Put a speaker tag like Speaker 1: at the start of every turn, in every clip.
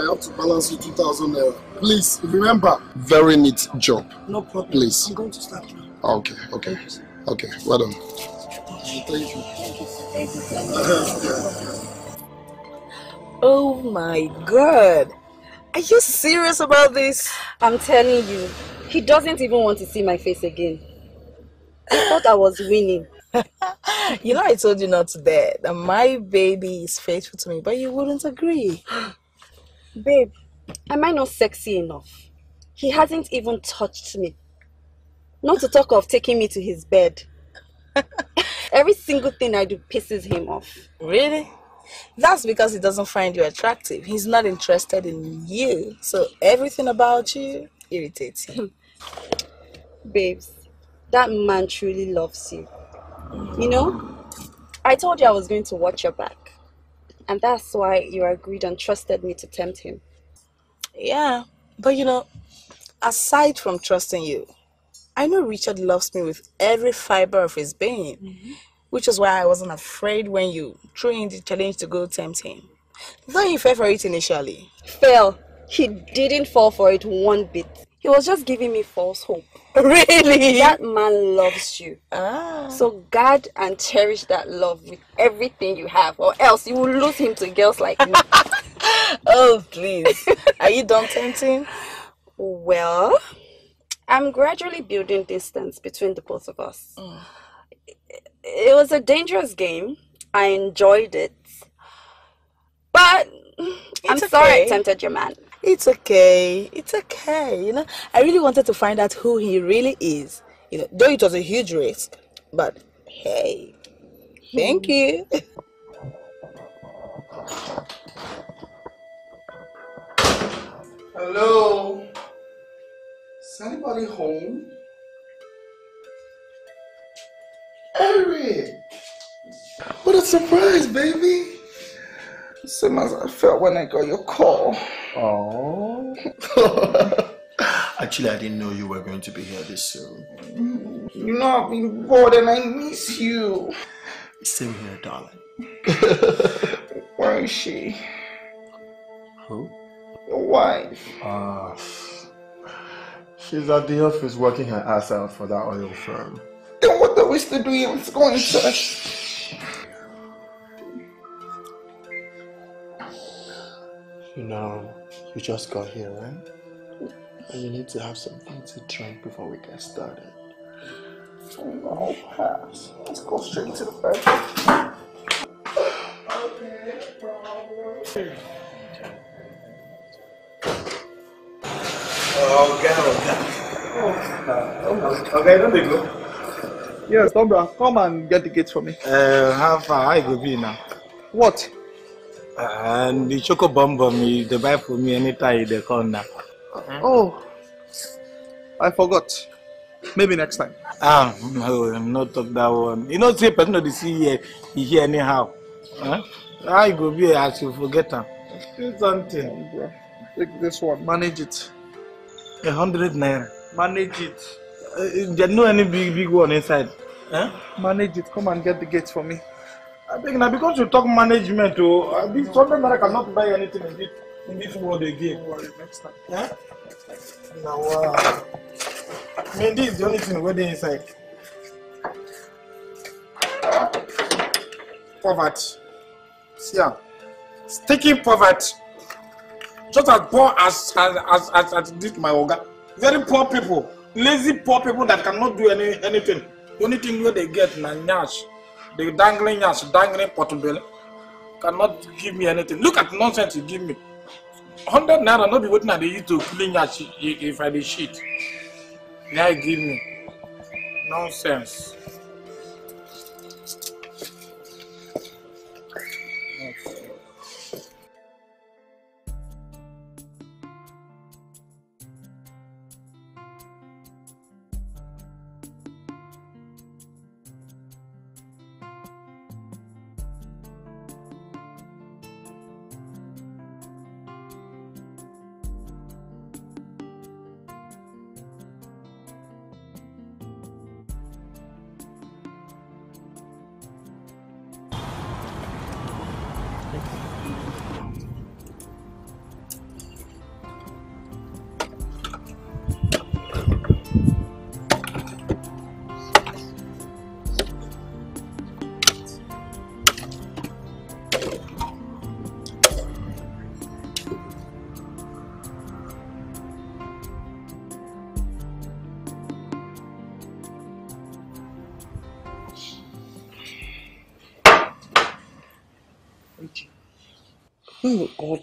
Speaker 1: I have to balance you 2,000 naira. Please, remember, very neat job.
Speaker 2: No problem.
Speaker 1: Please.
Speaker 2: I'm going to start now.
Speaker 1: Ah, okay, okay. Okay, well done. Thank you.
Speaker 3: Oh my god. Are you serious about this?
Speaker 4: I'm telling you, he doesn't even want to see my face again. I thought I was winning.
Speaker 3: You know I told you not to dare that my baby is faithful to me, but you wouldn't agree.
Speaker 4: Babe, am I not sexy enough? He hasn't even touched me. Not to talk of taking me to his bed. Every single thing I do pisses him off.
Speaker 3: Really? That's because he doesn't find you attractive. He's not interested in you. So everything about you irritates him.
Speaker 4: Babes, that man truly loves you. You know, I told you I was going to watch your back. And that's why you agreed and trusted me to tempt him.
Speaker 3: Yeah, but you know, aside from trusting you, I know Richard loves me with every fiber of his being, mm-hmm. which is why I wasn't afraid when you threw in the challenge to go tempt him. Though he fell for it initially.
Speaker 4: Fell. He didn't fall for it one bit. He was just giving me false hope.
Speaker 3: Really?
Speaker 4: That man loves you.
Speaker 3: Ah.
Speaker 4: So guard and cherish that love with everything you have, or else you will lose him to girls like me.
Speaker 3: Oh, please. Are you done tempting?
Speaker 4: well, I'm gradually building distance between the both of us. It was a dangerous game. I enjoyed it. But I'm
Speaker 3: It's
Speaker 4: sorry I tempted your man.
Speaker 3: It's okay. It's okay. You know, I really wanted to find out who he really is. You know, though it was a huge risk, but hey, thank hmm. you.
Speaker 1: Hello? Is anybody home? Eric! What a surprise, baby!
Speaker 5: Same as I felt when I got your call.
Speaker 1: Oh. Actually, I didn't know you were going to be here this soon.
Speaker 5: You know I've been bored and I miss you.
Speaker 1: Same here, darling.
Speaker 5: Where is she?
Speaker 1: Who?
Speaker 5: Your wife.
Speaker 1: Ah. she's at the office working her ass out for that oil firm.
Speaker 5: Then what are we still doing? Let's go inside.
Speaker 1: You know, you just got here, right? And you need to have something to drink before we get started.
Speaker 5: I'll pass. Let's go straight to the bed.
Speaker 6: Okay, don't they go?
Speaker 5: Yes, Tombra, come and get the gates for me.
Speaker 6: Uh, how far? How you go be now?
Speaker 5: What?
Speaker 6: Ah, and the choco bomb bomb, you they buy for me anytime they come now.
Speaker 5: Oh, I forgot. Maybe next time.
Speaker 6: Ah, no, not talk that one. You know, say person of the see here, he hear anyhow. Eh? Ah, huh? How you go be as you forget am? Do something.
Speaker 5: Bro, Take this one. Manage it.
Speaker 6: A hundred naira.
Speaker 5: Manage it.
Speaker 6: Uh, there no any big big one inside. Huh?
Speaker 5: Manage it. Come and get the gate for me.
Speaker 6: Think now because you talk management, uh, this hundred naira cannot buy anything in this in this world again.
Speaker 5: Don't worry, next time.
Speaker 6: Huh? Now, wow. I mean, this is the only thing wey dey inside. Poverty. See am. Sticky poverty. Just as poor as as as as, as this my oga. Very poor people. Lazy poor people that cannot do any anything. The only thing wey they get na nyash. They dangling nyash, dangling potubele. Cannot give me anything. Look at the nonsense you give me. hundred naira no be wetin i dey use to clean yash i- if i dey shit na you give me nonsense.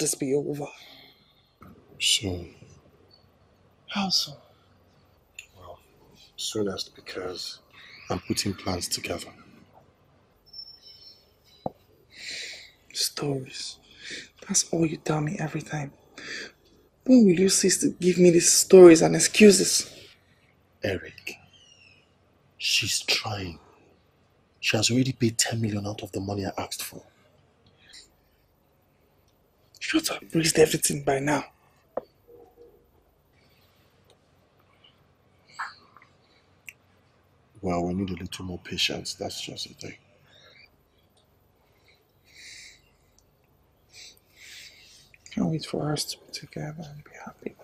Speaker 7: This be over?
Speaker 1: Soon.
Speaker 7: How soon?
Speaker 1: Well, soonest because I'm putting plans together.
Speaker 7: Stories. That's all you tell me every time. When will you cease to give me these stories and excuses?
Speaker 1: Eric, she's trying. She has already paid 10 million out of the money I asked for.
Speaker 7: Should have raised everything by now.
Speaker 1: Well, we need a little more patience. That's just the thing.
Speaker 7: Can't wait for us to be together and be happy.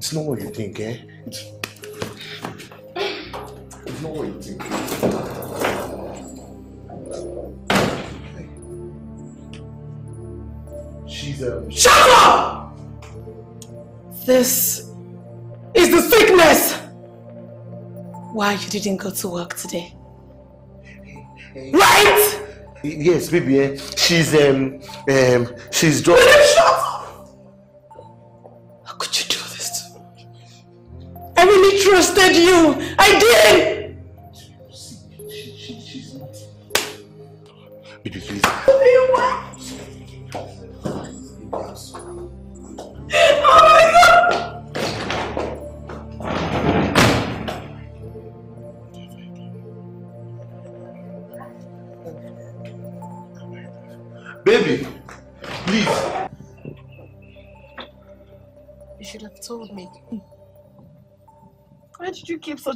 Speaker 1: It's not what you think, eh? It's, it's not what you think. She's um.
Speaker 7: Shut up! This is the sickness! Why you didn't go to work today? Right?
Speaker 1: Yes, baby, eh? She's um um she's just.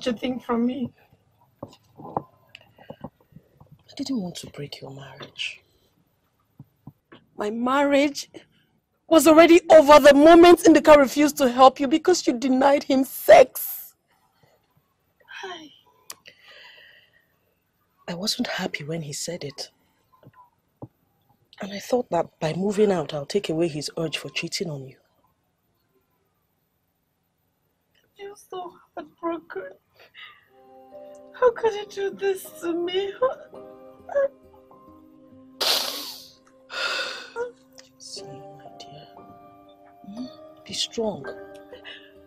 Speaker 7: Such a thing from me?
Speaker 2: I didn't want to break your marriage.
Speaker 7: My marriage was already over the moment Nduka refused to help you because you denied him sex.
Speaker 2: I wasn't happy when he said it. And I thought that by moving out, I'll take away his urge for cheating on you.
Speaker 7: You're so heartbroken. How could you do this to me?
Speaker 2: See, my dear. Hmm? Be strong.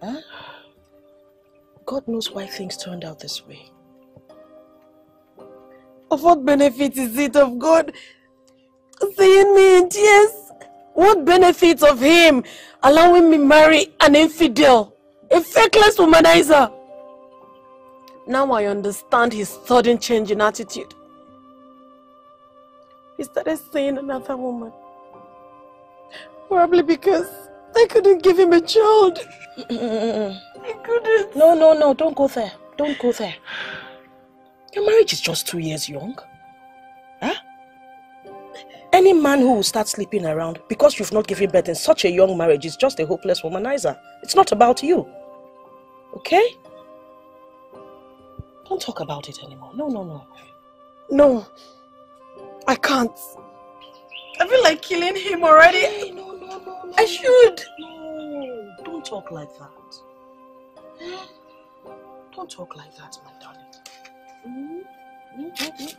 Speaker 2: Huh? God knows why things turned out this way.
Speaker 7: Of what benefit is it of God seeing me in tears? What benefit of Him allowing me marry an infidel, a fakeless womanizer? Now I understand His sudden change in attitude. He started seeing another woman. Probably because I couldn't give him a child. I couldn't.
Speaker 2: No, no, no, don't go there. Don't go there. Your marriage is just two years young. Huh? Any man who will start sleeping around because you've not given birth in such a young marriage is just a hopeless womanizer. It's not about you. Okay? Don't talk about it anymore. No, no, no.
Speaker 7: No, I can't. I feel like killing him already.
Speaker 2: Hey, no, no, no, no.
Speaker 7: I should.
Speaker 2: No, don't talk like that. Eh? Don't talk like that, my darling. Mm, mm, mm,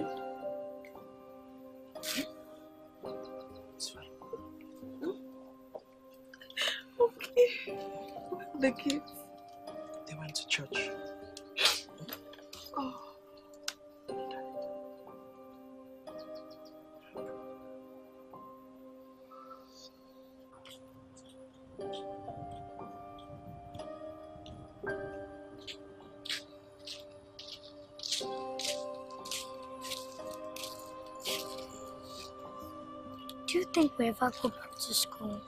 Speaker 2: mm.
Speaker 7: the kids?
Speaker 2: They went to church.
Speaker 7: oh.
Speaker 8: Do you think we ever go back to school?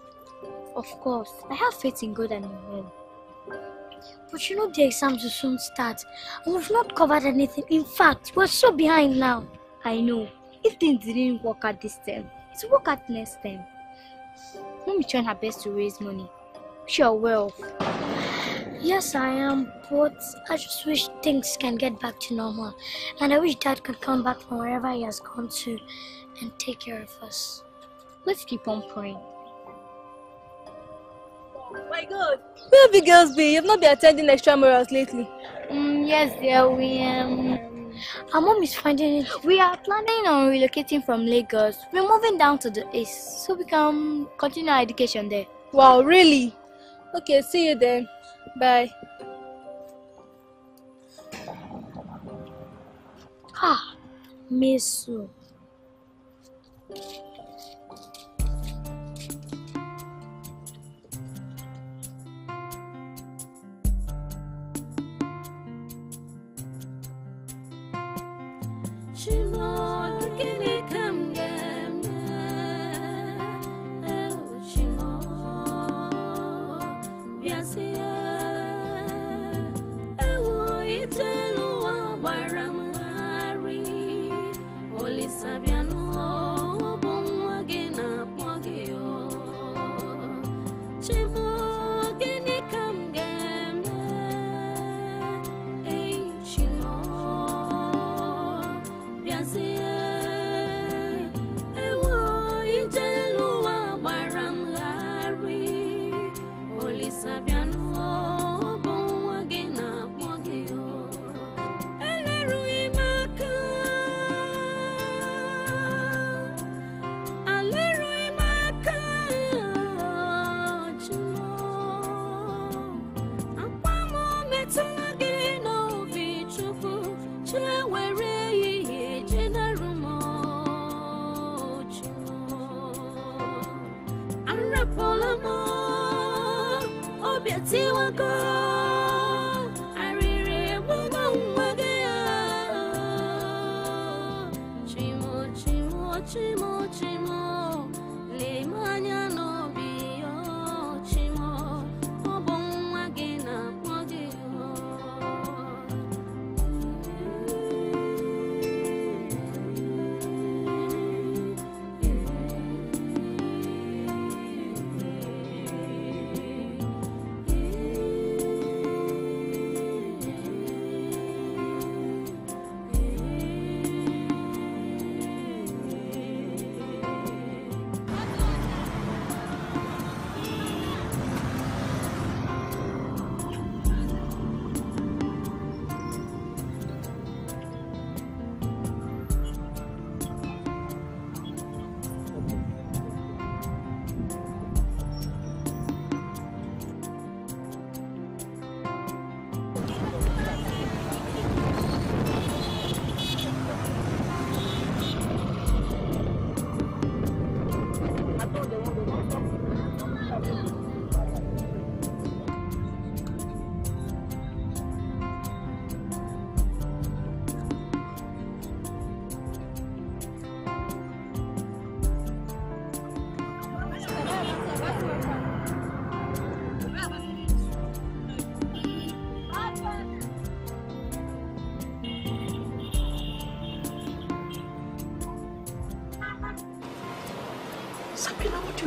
Speaker 8: Of course, I have faith in God and in men. But you know the exams will soon start, and we've not covered anything. In fact, we're so behind now. I know. If things didn't work out this term, it will work out next time. Mommy trying her best to raise money. Sure, well. Yes, I am, but I just wish things can get back to normal. And I wish Dad could come back from wherever he has gone to and take care of us. Let's keep on praying.
Speaker 9: My God, where have you girls been? You've not been attending extramurals lately.
Speaker 8: Mm, yes, dear, we um, our mom is finding it. We are planning on relocating from Lagos. We're moving down to the east so we can continue our education there.
Speaker 9: Wow, really? Okay, see you then. Bye.
Speaker 8: Ah, miss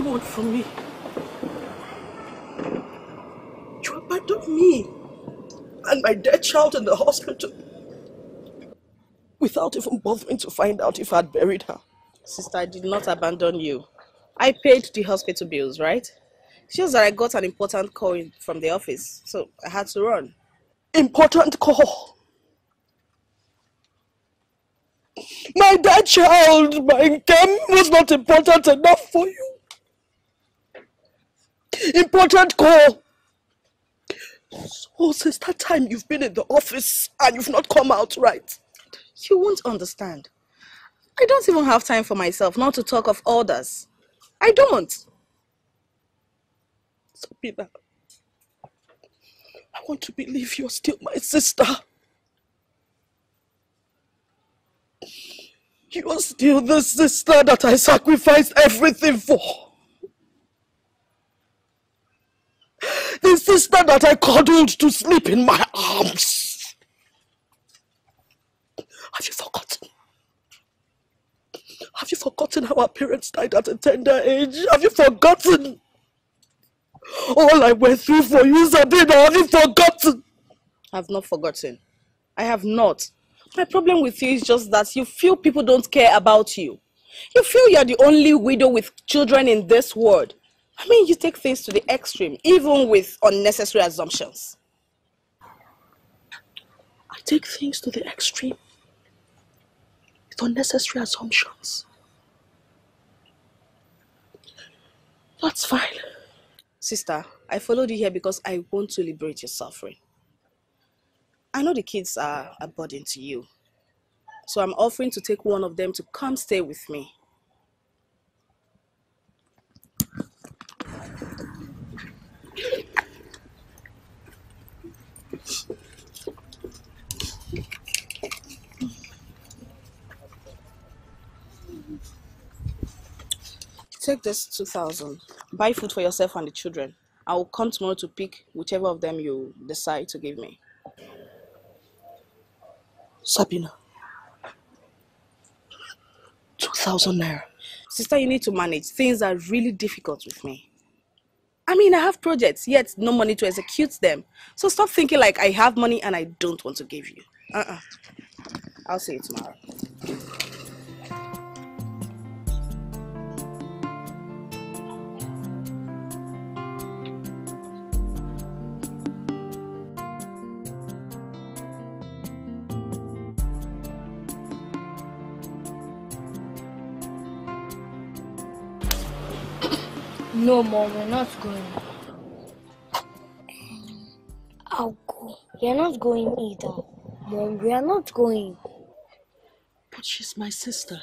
Speaker 2: want from me? You abandoned me and my dead child in the hospital without even bothering to find out if I'd buried her.
Speaker 3: Sister, I did not abandon you. I paid the hospital bills, right? It's just that I got an important call in from the office, so I had to run.
Speaker 2: Important call? My dead child, my Kem, was not important enough for you. Important call. So since that time you've been in the office and you've not come out right.
Speaker 3: You won't understand. I don't even have time for myself, not to talk of others. I don't.
Speaker 2: Sabina, I want to believe you're still my sister. You're still the sister that I sacrificed everything for. The sister that I cuddled to sleep in my arms. Have you forgotten? Have you forgotten how our parents died at a tender age? Have you forgotten? All I went through for you, Sabina, have you forgotten?
Speaker 3: I've not forgotten. I have not. My problem with you is just that you feel people don't care about you. You feel you're the only widow with children in this world. I mean, you take things to the extreme, even with unnecessary assumptions.
Speaker 2: I take things to the extreme with unnecessary assumptions. That's fine.
Speaker 3: Sister, I followed you here because I want to liberate your suffering. I know the kids are a burden to you. So I'm offering to take one of them to come stay with me. Take this 2000. Buy food for yourself and the children. I will come tomorrow to pick whichever of them you decide to give me.
Speaker 2: Sabina. 2,000 naira.
Speaker 3: Sister, you need to manage. Things are really difficult with me. I mean, I have projects, yet no money to execute them. So stop thinking like I have money and I don't want to give you. Uh-uh. I'll see you tomorrow.
Speaker 10: No, Mom, we're not going. I'll go. You're not going either. Mom, we are not going.
Speaker 2: But she's my sister.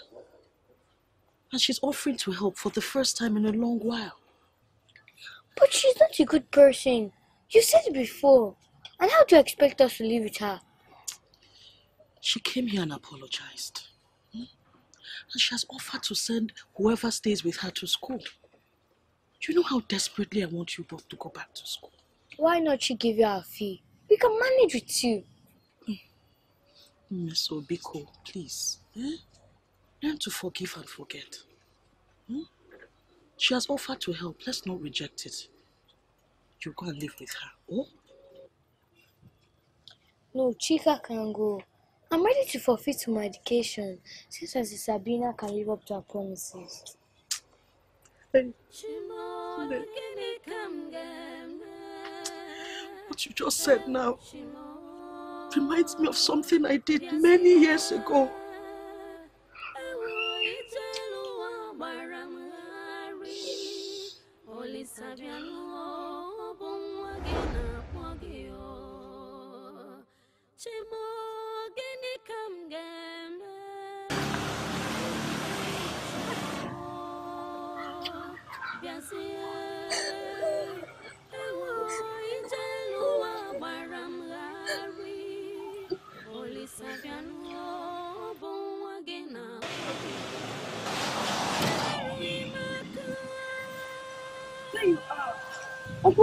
Speaker 2: And she's offering to help for the first time in a long while.
Speaker 10: But she's not a good person. You said it before. And how do you expect us to live with her?
Speaker 2: She came here and apologized. Hmm? And she has offered to send whoever stays with her to school. You know how desperately I want you both to go back to school.
Speaker 10: Why not she give you a fee? We can manage with you.
Speaker 2: Miss Obiko, please. Eh? Learn to forgive and forget. Hmm? She has offered to help. Let's not reject it. You go and live with her. Oh?
Speaker 10: No, Chika can go. I'm ready to forfeit to my education since as Sabina can live up to her promises.
Speaker 2: What you just said now reminds me of something I did many years ago.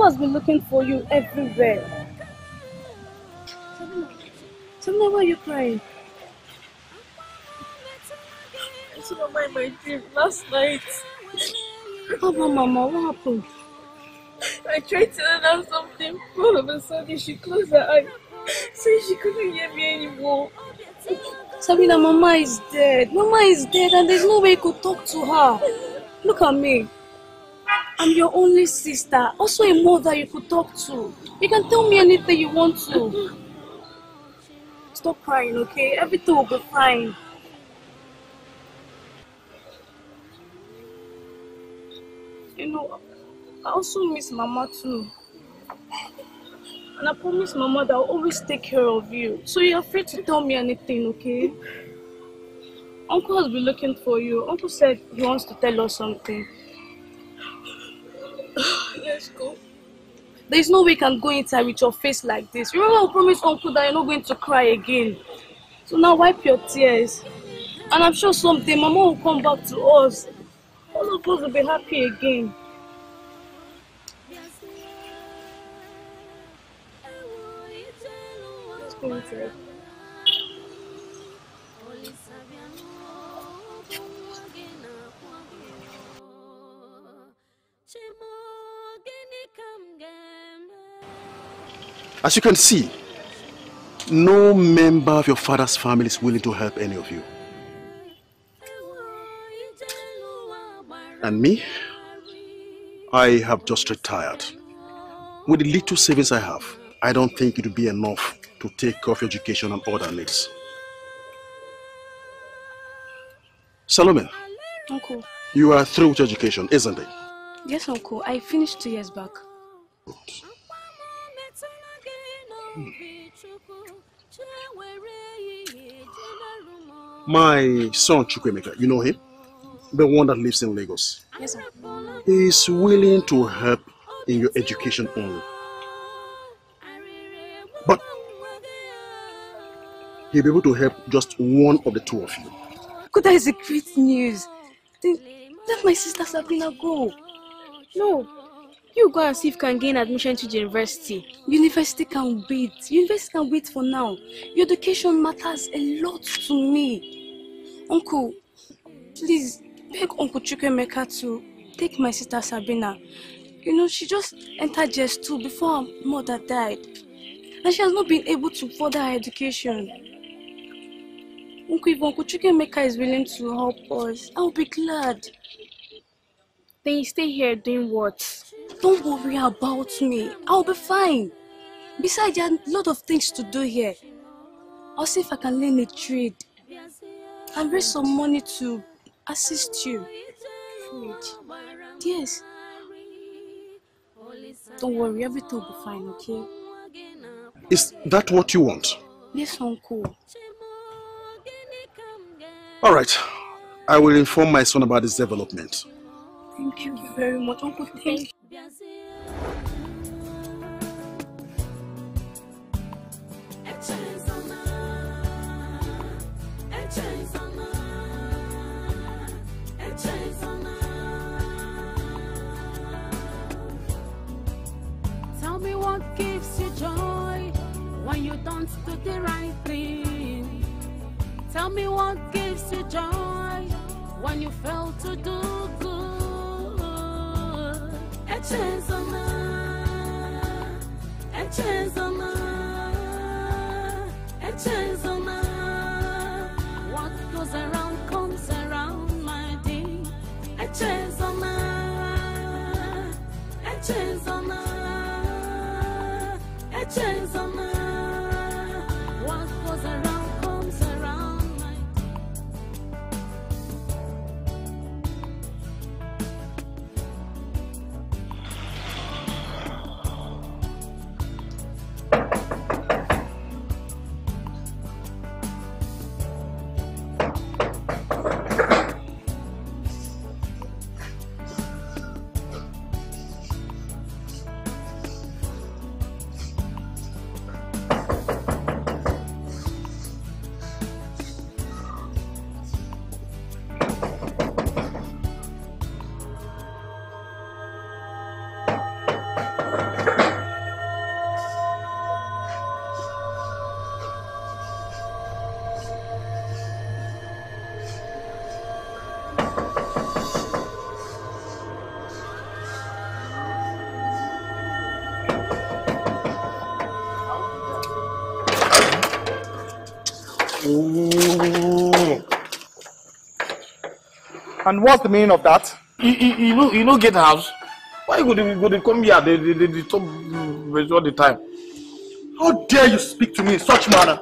Speaker 11: Uncle has been looking for you everywhere. Sabina, Sabina, why are you crying?
Speaker 7: I saw Mama in my dream last night.
Speaker 11: Oh, About Mama? What happened?
Speaker 7: I tried telling her something. All of a sudden, she closed her eyes, saying she couldn't hear me anymore.
Speaker 11: Sabina, Mama is dead. Mama is dead and there's no way you could talk to her. Look at me. I'm your only sister, also a mother you could talk to. You can tell me anything you want to. Stop crying, okay? Everything will be fine. You know, I also miss Mama too. And I promise Mama that I'll always take care of you. So you're free to tell me anything, okay? Uncle has been looking for you. Uncle said he wants to tell us something.
Speaker 7: Let's go.
Speaker 11: There's no way you can go inside with your face like this. Remember I promised Uncle that you're not going to cry again. So now wipe your tears. And I'm sure someday Mama will come back to us. All of us will be happy again. Let's go inside.
Speaker 12: As you can see, no member of your father's family is willing to help any of you. And me, I have just retired. With the little savings I have, I don't think it will be enough to take care of your education and other needs. Salome,
Speaker 11: Uncle.
Speaker 12: you are through with your education, isn't it?
Speaker 11: Yes, Uncle. I finished two years back.
Speaker 12: My son Chukwuemeka, you know him? The one that lives in Lagos.
Speaker 11: Yes, Uncle.
Speaker 12: He is willing to help in your education only. But he'll be able to help just one of the two of you.
Speaker 11: Uncle, that is a great news. Then let my sister Sabina go.
Speaker 9: No. You go and see if you can gain admission to the university.
Speaker 11: University can wait. University can wait for now. Your education matters a lot to me. Uncle, please beg Uncle Chukwuemeka to take my sister Sabina. You know, she just entered JS2 before her mother died. And she has not been able to further her education. Uncle, if Uncle Chukwuemeka is willing to help us, I'll be glad.
Speaker 9: Then you stay here doing what?
Speaker 11: Don't worry about me. I'll be fine. Besides, there are a lot of things to do here. I'll see if I can learn a trade and raise some money to assist you. Yes. Don't worry, everything will be fine, okay?
Speaker 12: Is that what you want?
Speaker 11: Yes, Uncle.
Speaker 12: All right. I will inform my son about this development.
Speaker 11: Thank you very much, Uncle. Thank you.
Speaker 8: Tell me what gives you joy when you don't do the right thing. Tell me what gives you joy when you fail to do good. A chance on a chance on a chance on What goes around comes around, my dear. A chance on a chance on
Speaker 6: And what's the meaning of that? You, you, you know, get house. Why you go to go come here? They, they, they, they talk mm, all the time.
Speaker 1: How dare you speak to me in such manner?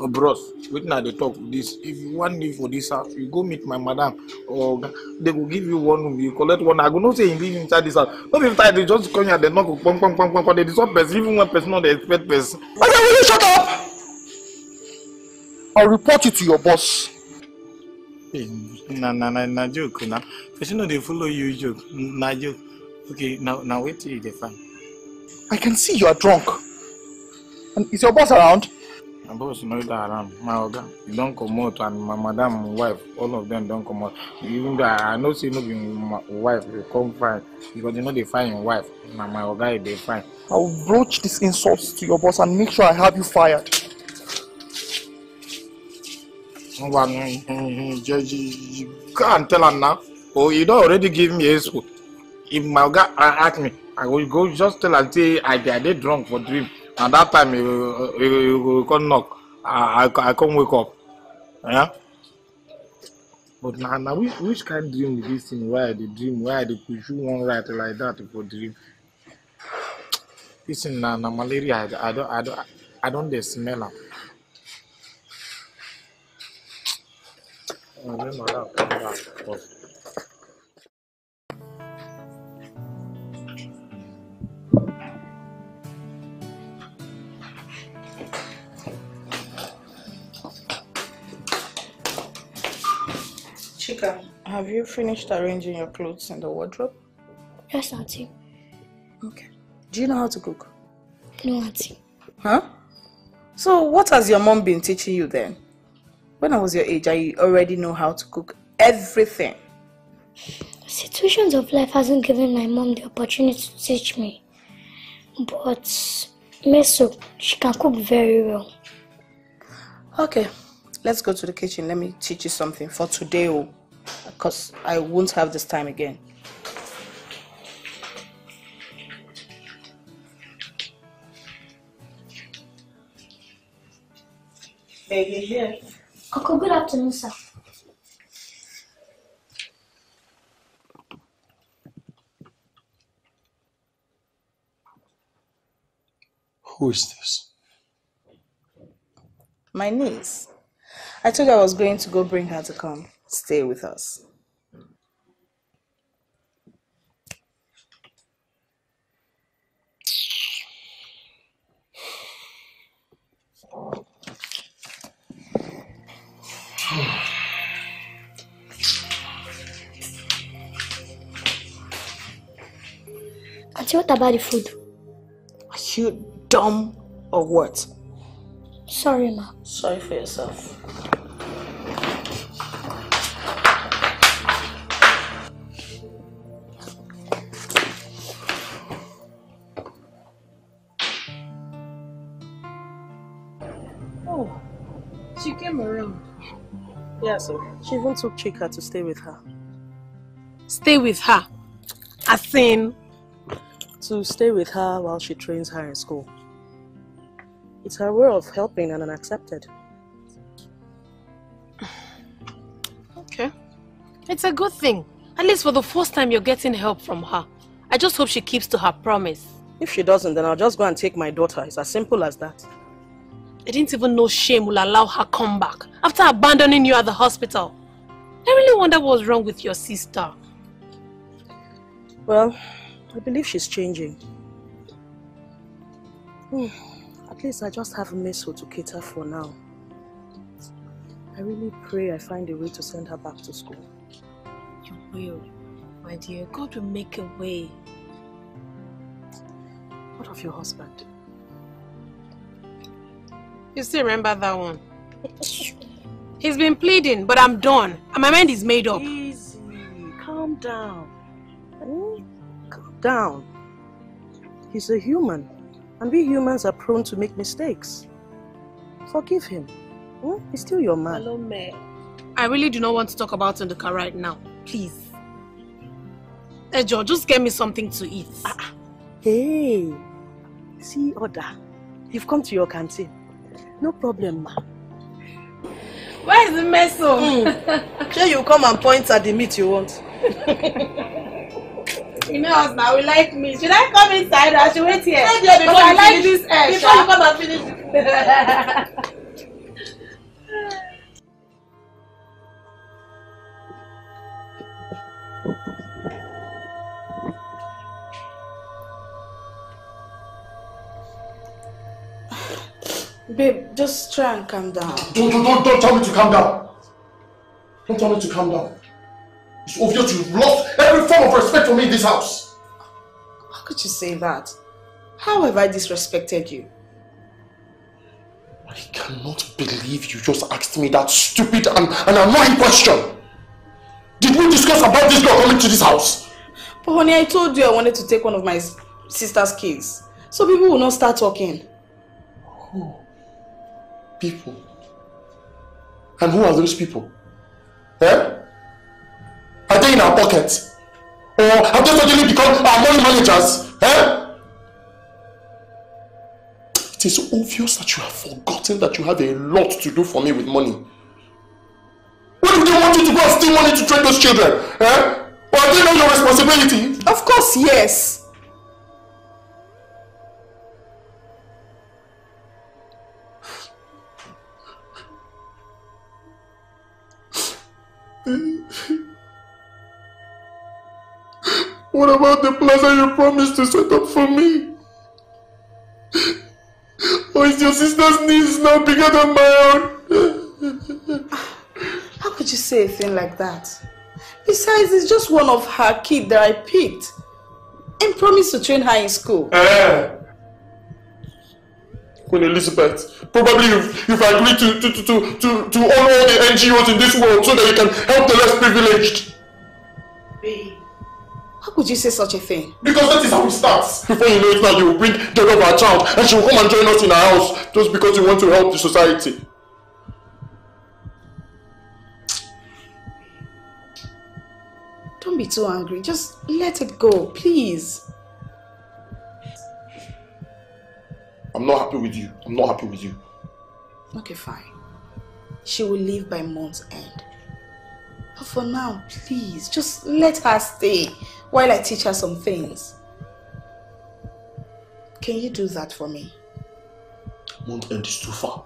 Speaker 6: Oh, bros, wetin I dey talk be this. If you wan live for this house, you go meet my madam or oga. They go give you one room. You collect one. I go know say you live inside this house. No be inside. They just come here. They knock. Pong pong pong pong pong. They disturb person. Even when person no dey expect person.
Speaker 1: Okay, will you shut up? I'll report you to your boss.
Speaker 6: Hey, na na na na joke na. Person no dey follow you joke. Na joke. Okay, now wait till you dey find.
Speaker 1: I can see you are drunk. And is your boss around?
Speaker 6: My boss no dey around. My oga, he don comot and my madam wife, all of them don comot. Even though I, know say no be my wife dey come fine because they no dey find im wife. Na my oga e dey find.
Speaker 1: I will broach this insult to your boss and make sure I have you fired.
Speaker 6: Ngwa, mm, mm, mm, you, you go and tell am now. Oh, you don already give me expo. If my a- ask me, I will go just tell am say I dey I dey drunk for dream. And that time go- he go come knock. I I I come wake up. Yeah? But na na which which kind dream be this thing I dey dream wey I dey pursue one right like that for dream? This thing na na malaria I, I don I don I don dey smell am. Make madam come back first.
Speaker 3: Chika, have you finished arranging your clothes in the wardrobe?
Speaker 10: Yes, Auntie.
Speaker 3: Okay. Do you know how to cook?
Speaker 10: No, Auntie.
Speaker 3: Huh? So what has your mom been teaching you then? When I was your age, I already know how to cook everything.
Speaker 10: Situations of life hasn't given my mom the opportunity to teach me. But Meso, she can cook very well.
Speaker 3: Okay, let's go to the kitchen. Let me teach you something for today, oh, because I won't have this time again. Baby, here.
Speaker 10: Uncle, good afternoon, sir.
Speaker 12: Who is this?
Speaker 3: My niece. I told her I was going to go bring her to come stay with us.
Speaker 10: Auntie, what about the food?
Speaker 3: Are you dumb or what?
Speaker 10: Sorry, ma.
Speaker 3: Sorry for yourself.
Speaker 7: Oh, she came around.
Speaker 2: Yeah, so she even took Chika to stay with her.
Speaker 7: Stay with her. As in,
Speaker 2: To stay with her while she trains her in school. It's her way of helping and unaccepted.
Speaker 7: okay. It's a good thing. At least for the first time you're getting help from her. I just hope she keeps to her promise.
Speaker 2: If she doesn't, then I'll just go and take my daughter. It's as simple as that.
Speaker 7: I didn't even know shame will allow her come back after abandoning you at the hospital. I really wonder what's wrong with your sister.
Speaker 2: Well, I believe she's changing. Hmm, At least I just have Meso to cater for now. I really pray I find a way to send her back to school.
Speaker 7: You will, my dear. God will make a way.
Speaker 2: What of your husband?
Speaker 7: You still remember that one? He's been pleading, but I'm done. And my mind is made up.
Speaker 2: Easy. Calm down. Calm down. He's a human. And we humans are prone to make mistakes. Forgive him. Hmm? He's still your man.
Speaker 7: Hello, May. I really do not want to talk about Nduka right now. Please. Ejo, just get me something to eat. Ah, ah.
Speaker 2: Hey, see order. You've come to your canteen. No problem, ma.
Speaker 7: Where is the meso? Oh? Hmm.
Speaker 2: Sure, you come and point at the meat you want.
Speaker 7: You know us now, we like me. Should I come inside or I should wait here?
Speaker 2: Stay there before
Speaker 7: I
Speaker 2: you
Speaker 7: like
Speaker 2: finish-
Speaker 7: this air.
Speaker 2: before you come and finish
Speaker 3: Babe, just try and calm down.
Speaker 1: Don't, don't, don't, don't tell me to calm down. Don't tell me to calm down. It's obvious you've lost every form of respect for me in this house.
Speaker 3: How could you say that? How have I disrespected you?
Speaker 1: I cannot believe you just asked me that stupid and, and annoying question. Did we discuss about this girl coming to this house?
Speaker 3: But honey, I told you I wanted to take one of my sister's kids. So people will not start talking.
Speaker 1: Who? People? And who are those people? Eh? In our pockets? Or have they suddenly become our money managers? Eh? It is obvious that you have forgotten that you have a lot to do for me with money. What if they want you to go and steal money to train those children? Eh? Or are they not your responsibility?
Speaker 3: Of course, yes.
Speaker 1: What about the plaza you promised to set up for me? Or is your sister's needs now bigger than my own?
Speaker 3: How could you say a thing like that? Besides, it's just one of her kids that I picked and promised to train her in school.
Speaker 1: Eh? Queen Elizabeth, probably you've, you've agreed to, to, to, to, to, to honor all the NGOs in this world so that you can help the less privileged.
Speaker 3: How could you say such a thing?
Speaker 1: Because that is how it starts. Before you know it now, you will bring the love of our child and she will come and join us in our house just because you want to help the society.
Speaker 3: Don't be too angry. Just let it go, please.
Speaker 1: I'm not happy with you. I'm not happy with you.
Speaker 3: Okay, fine. She will leave by month's end. But for now, please, just let her stay while I teach her some things. Can you do that for me?
Speaker 1: Month end is too far.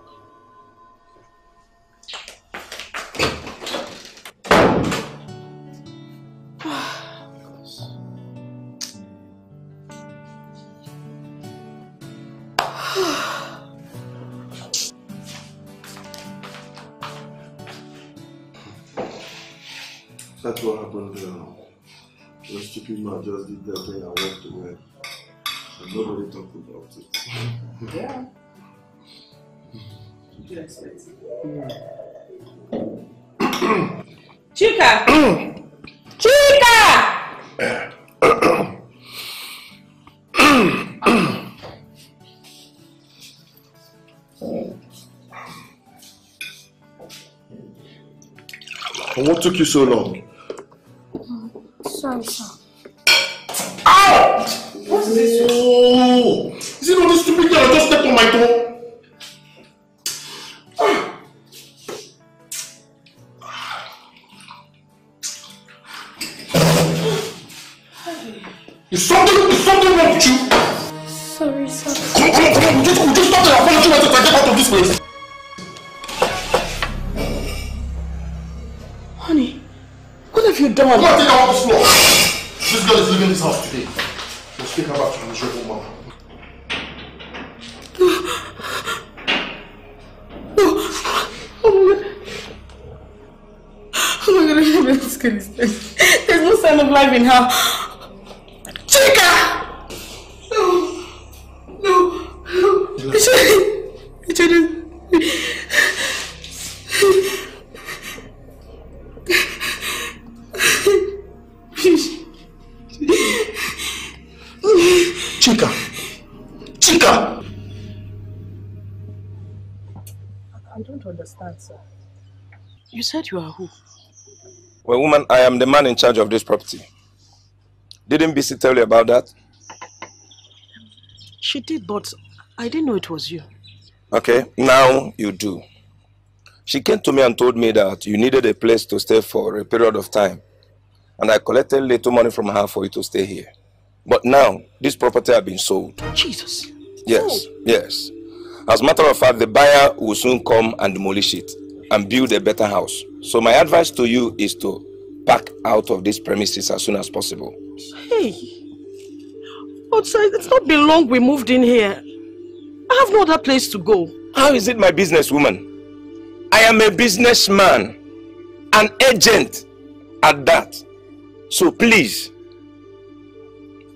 Speaker 12: Nobody talked about it.
Speaker 3: Yeah. You expect Chika! Chika!
Speaker 1: And what took you so long? That
Speaker 2: said you are who?
Speaker 13: Well, woman, I am the man in charge of this property. Didn't BC tell you about that?
Speaker 2: She did, but I didn't know it was you.
Speaker 13: Okay, now you do. She came to me and told me that you needed a place to stay for a period of time. And I collected little money from her for you to stay here. But now, this property has been sold.
Speaker 2: Jesus.
Speaker 13: Yes, oh. yes. As a matter of fact, the buyer will soon come and demolish it and build a better house. So my advice to you is to pack out of these premises as soon as possible.
Speaker 2: Hey. But sir, it's not been long we moved in here. I have no other place to go.
Speaker 13: How is it my business, woman? I am a businessman, an agent at that. So please,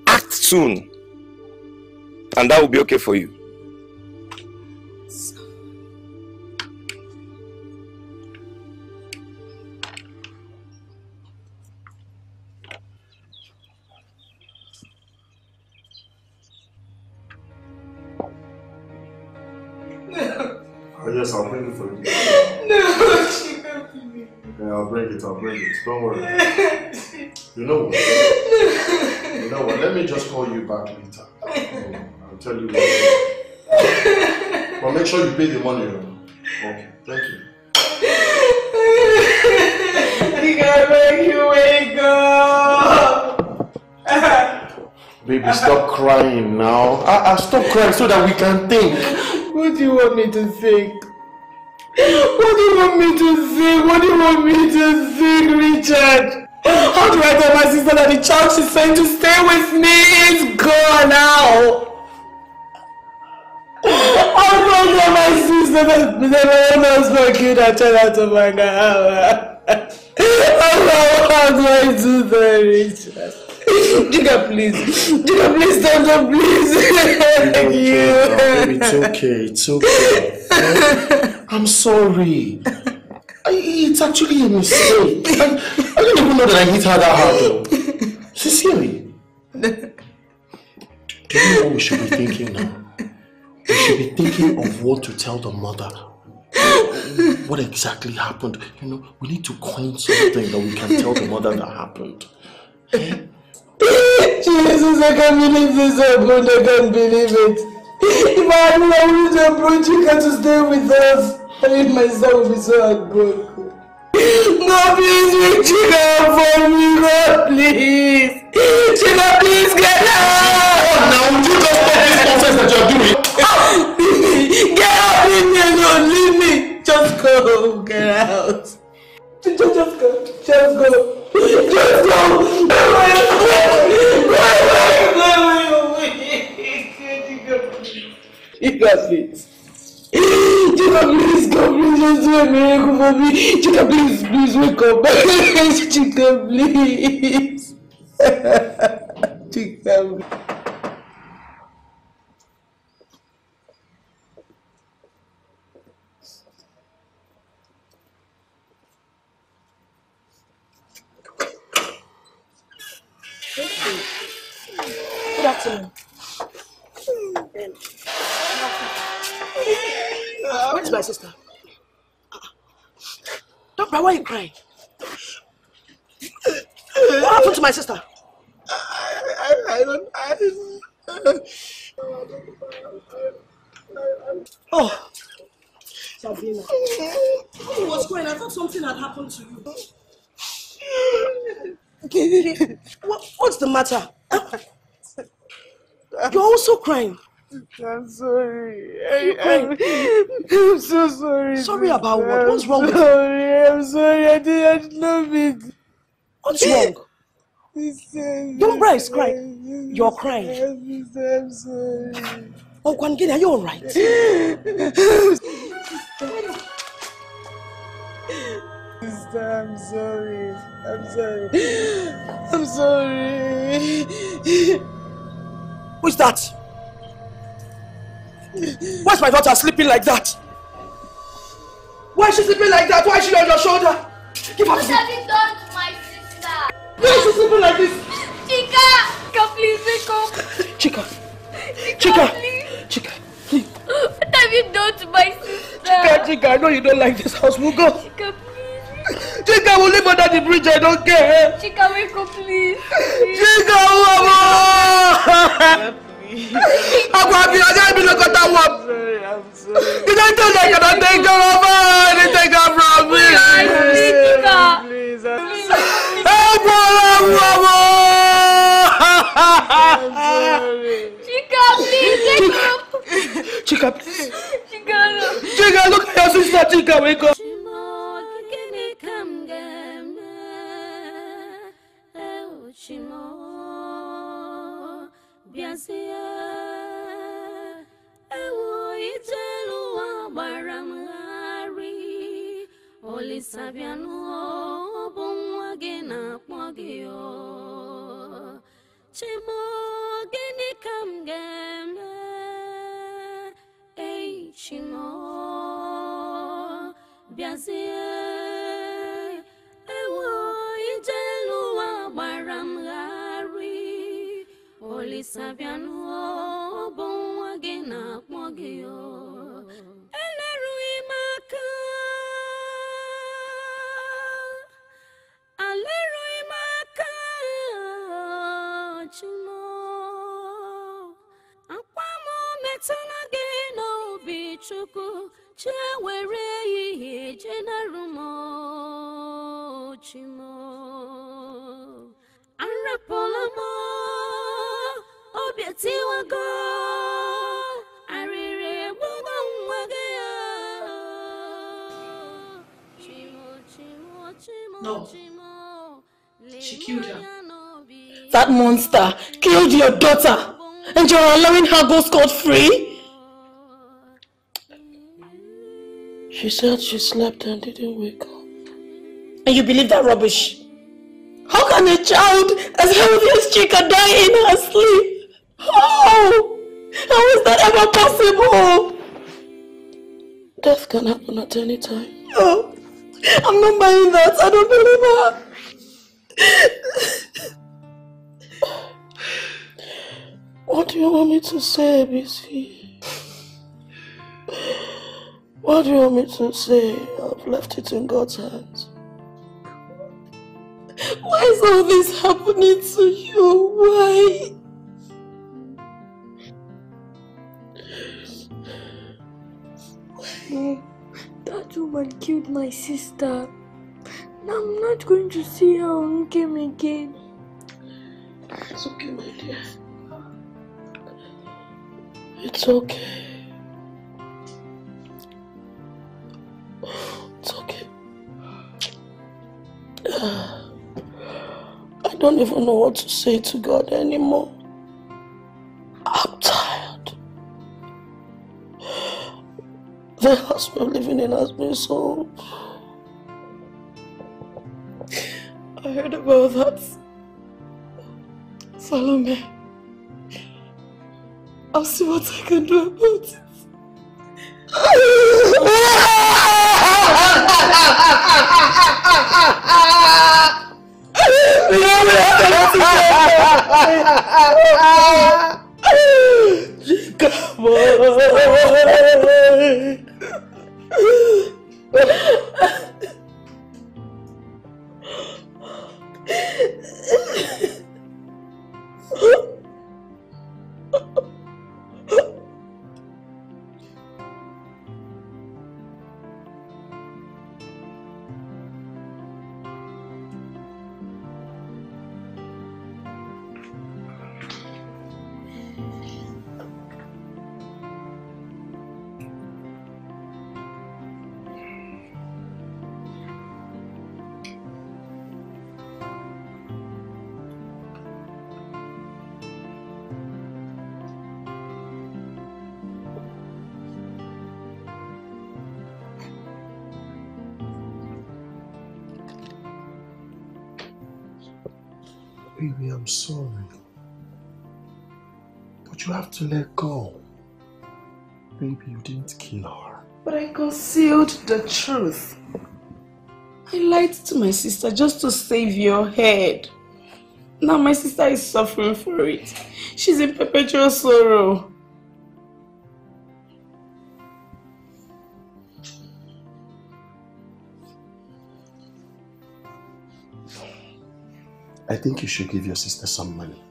Speaker 13: act soon. And that will be okay for you.
Speaker 1: Oh, yes, I'll bring it for you.
Speaker 14: No, she can't please.
Speaker 1: Yeah, I'll bring it, I'll bring it. Don't worry. You know what? You know what? Let me just call you back later. I'll tell you what. But make sure you pay the money. Okay, thank you.
Speaker 14: I gotta make you wake up.
Speaker 1: Baby, stop crying now. I, I stop crying so that we can think.
Speaker 14: What do you want me to think? What do you want me to think? What do you want me to think, Richard? How do I tell my sister that the child she sent to stay with me is gone now? How do I tell my sister that everyone else but you that turned out to my God? How do I do that, Richard? Jigga, please. Jigga, please don't, don't, please. Thank you.
Speaker 1: It's okay, it's okay. I'm sorry. I, it's actually a mistake. I, I didn't even know that I hit her that hard though. Sincerely. Do you know what we should be thinking now? We should be thinking of what to tell the mother. What exactly happened? You know, we need to coin something that we can tell the mother that happened. Eh?
Speaker 14: Jesus, I can't believe this happened. I can't believe it. If I had known to approach you to stay with us, I mean, my son would be so heartbroken. God, please make Chica for me, God, please. Chica, please get out.
Speaker 1: Now, would you just stop this nonsense that you're doing?
Speaker 14: Get out, leave me alone, leave me. Just go, get out. Just, just go, just go. Just go. Please. Chica, please, come, please, just do a miracle for me. Chica, please, please, wake up. Chica, please. Chica, please.
Speaker 2: Where's my sister? Doctor, why are you crying? What happened to my sister?
Speaker 14: I, I don't. I,
Speaker 2: Oh, Sabina. What's going on? I thought something had happened to you. what, what's the matter? You're also crying.
Speaker 14: I'm sorry.
Speaker 2: You
Speaker 14: I, I'm, I'm so sorry.
Speaker 2: Sorry about what? What's wrong
Speaker 14: I'm
Speaker 2: with you?
Speaker 14: sorry. I'm sorry. I didn't know it.
Speaker 2: What's wrong? Don't cry, it's crying. You're crying.
Speaker 14: I'm sorry.
Speaker 2: Oh, Kwangini, are you alright?
Speaker 14: Sister, I'm sorry. I'm sorry. I'm sorry.
Speaker 2: Who's that? Why's my daughter sleeping like that? Why is she sleeping like that? Why is she on your shoulder? Give her
Speaker 10: What
Speaker 2: to me.
Speaker 10: have you done to my sister?
Speaker 2: Why is she sleeping like this?
Speaker 10: Chica! Chica, please wake up.
Speaker 2: Chica,
Speaker 10: Chica,
Speaker 2: Chica,
Speaker 10: please.
Speaker 2: Chica,
Speaker 10: What have you done to my sister?
Speaker 2: Chica, Chica, I know you don't like this house. We'll go.
Speaker 10: Chica, please.
Speaker 2: Chica, we'll live under the bridge. I don't care.
Speaker 10: Chica, wake up, please.
Speaker 2: Chica, mama! Agwa bi aja bi lokota wo. You don't tell like I don't take her over. They take her from me.
Speaker 14: Please, I'm
Speaker 2: Agwa mama!
Speaker 10: Chika, please wake up.
Speaker 2: Chika, please.
Speaker 10: Chika, no.
Speaker 2: Chika, look at your sister. Chika, wake up.
Speaker 8: Bịazie, ewo ijelu ụwa gbara m gharị. Olisa bịanụ ọ bụ nwa na-akpọ ọ Chimo gịnị ka m ga-eme? Ei Chimo bịazie olisa bịa nụọ ọ bụ nwa gị na-akpọ gị elerughị m aka. Alerughị m aka. Akwa m gị n'obi chukwu were ehihie jenarụ m arapụla m etiwago arịrị egbugo nwa gị ya chimo chimo chimo
Speaker 3: No.
Speaker 8: chimo
Speaker 3: She killed her. That monster killed your daughter and you're allowing her go scot-free?
Speaker 14: She said she slept and didn't wake up.
Speaker 3: And you believe that rubbish? How can a child as healthy as Chika die in her sleep? How? How is that ever possible?
Speaker 14: Death can happen at any time.
Speaker 3: No, I'm not buying that. I don't believe her.
Speaker 14: What do you want me to say, ABC? What do you want me to say? I've left it in God's hands.
Speaker 3: Why is all this happening to you? Why?
Speaker 10: That woman killed my sister. I'm not going to see her again.
Speaker 14: It's okay, my dear. It's okay. It's okay. I don't even know what to say to God anymore. The house we're living in has been sold.
Speaker 3: I heard about that. Salome. I'll see what I can do about it.
Speaker 14: Come on.
Speaker 1: Baby, I'm sorry. But you have to let go. Baby, you didn't kill her.
Speaker 3: But I concealed the truth. I lied to my sister just to save your head. Now my sister is suffering for it. She's in perpetual sorrow.
Speaker 1: I think you should give your sister some money.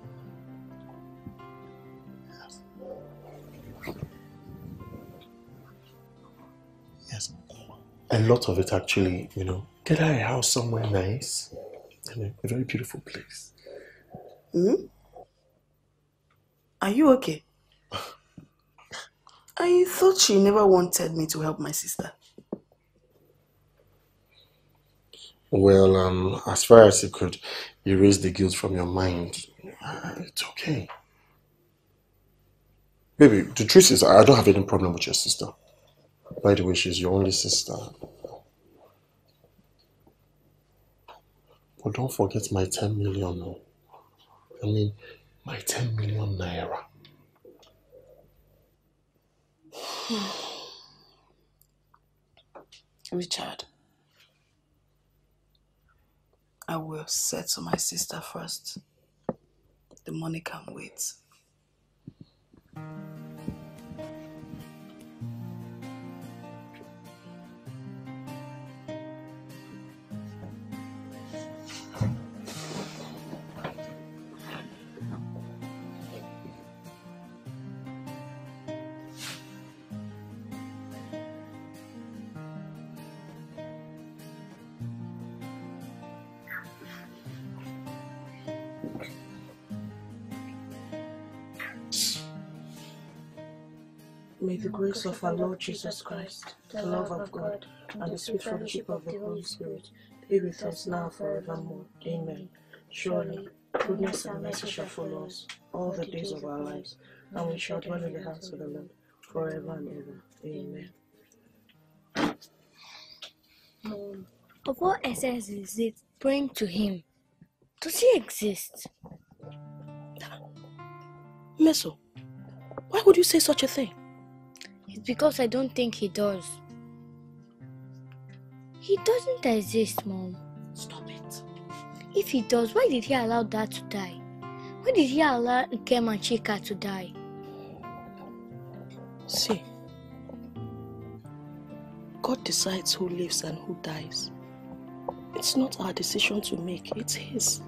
Speaker 1: Yes. A lot of it actually, you know. Get her a house somewhere nice. You know, a very beautiful place.
Speaker 3: Hmm? Are you okay? I thought she never wanted me to help my sister.
Speaker 1: Well, um, as far as you could erase the guilt from your mind, uh, it's okay. Baby, the truth is, I don't have any problem with your sister. By the way, she's your only sister. But don't forget my 10 million. oh. I mean, my 10 million naira.
Speaker 3: Richard, I will settle my sister first. The money can wait.
Speaker 2: Grace of our Lord Jesus Christ, the love of God, and the sweet fellowship of the Holy Spirit be with us now and forevermore. Amen. Surely, goodness and mercy shall follow us all the days of our lives, and we shall dwell in the house of the Lord forever and ever. Amen.
Speaker 10: Mom, of what essence is it praying to him? Does he exist?
Speaker 2: Meso, why would you say such a thing?
Speaker 10: It's because I don't think he does. He doesn't exist, Mom.
Speaker 2: Stop it.
Speaker 10: If he does, why did he allow Dad to die? Why did he allow Nkem and Chika to die?
Speaker 2: See, God decides who lives and who dies. It's not our decision to make, it's His.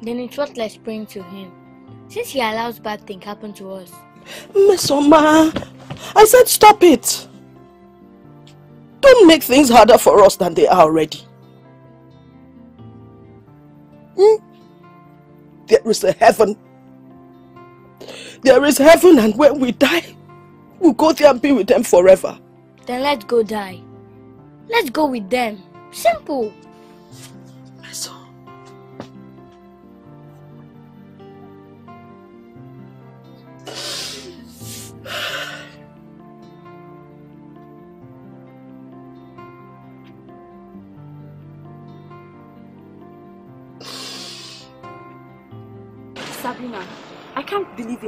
Speaker 10: Then it's worthless praying to him. Since he allows bad things happen to us.
Speaker 2: Mesoma, I said stop it. Don't make things harder for us than they are already. Hmm? There is a heaven. There is heaven and when we die, we'll go there and be with them forever.
Speaker 10: Then let's go die. Let's go with them. Simple.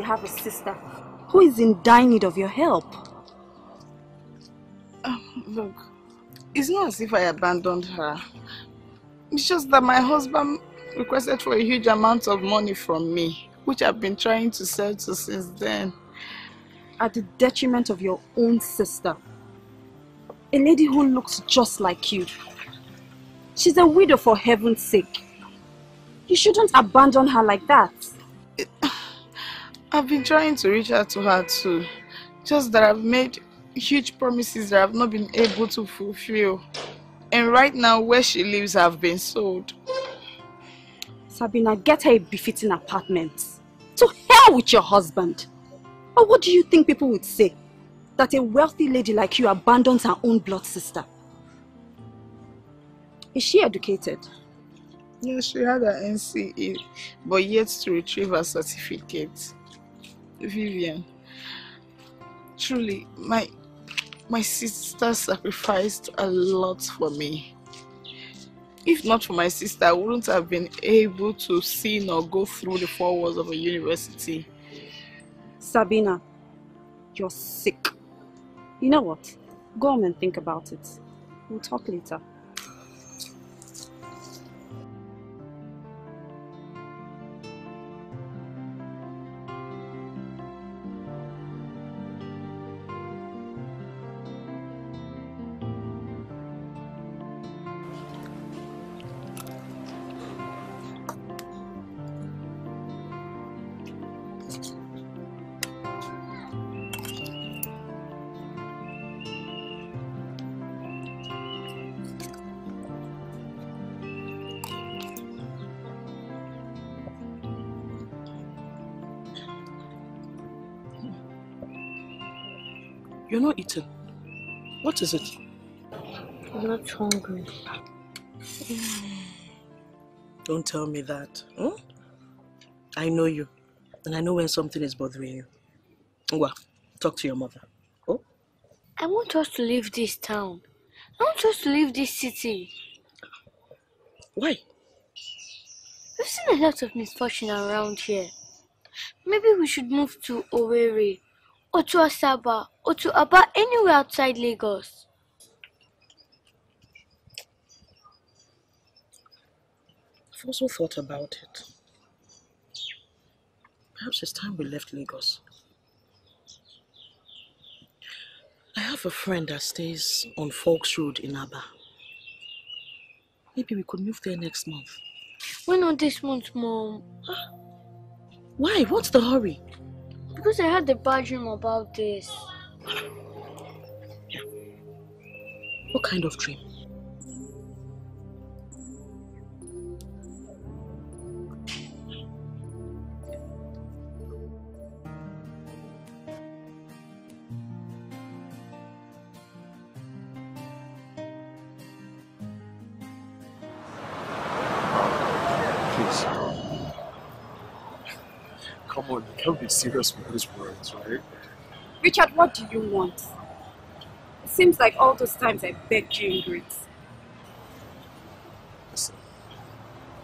Speaker 15: Have a sister who is in dire need of your help.
Speaker 3: Um, look, it's not as if I abandoned her. It's just that my husband requested for a huge amount of money from me, which I've been trying to settle since then.
Speaker 15: At the detriment of your own sister. A lady who looks just like you. She's a widow for heaven's sake. You shouldn't abandon her like that.
Speaker 3: I've been trying to reach out to her too. Just that I've made huge promises that I've not been able to fulfill. And right now, where she lives I've been sold.
Speaker 15: Sabina, get her a befitting apartment. To hell with your husband. But what do you think people would say? That a wealthy lady like you abandons her own blood sister? Is she educated?
Speaker 3: Yes, she had her NCE, but yet to retrieve her certificate. Vivian, truly, my my sister sacrificed a lot for me. If not for my sister, I wouldn't have been able to see nor go through the four walls of a university.
Speaker 15: Sabina, you're sick. You know what? Go home and think about it. We'll talk later.
Speaker 2: Not eating. What is it?
Speaker 10: I'm not hungry.
Speaker 2: Don't tell me that. Hmm? I know you. And I know when something is bothering you. Ngwa, talk to your mother. Oh?
Speaker 10: I want us to leave this town. I want us to leave this city.
Speaker 2: Why?
Speaker 10: We've seen a lot of misfortune around here. Maybe we should move to Owerri, or to Asaba, or to Aba, anywhere outside Lagos.
Speaker 2: I've also thought about it. Perhaps it's time we left Lagos. I have a friend that stays on Faulks Road in Aba. Maybe we could move there next month.
Speaker 10: Why not this month, Mom?
Speaker 2: Why? What's the hurry?
Speaker 10: Because I had bad dream about this.
Speaker 2: What kind of dream?
Speaker 1: Serious with these words, right?
Speaker 15: Richard, what do you want? It seems like all those times I begged you in grades.
Speaker 1: Listen,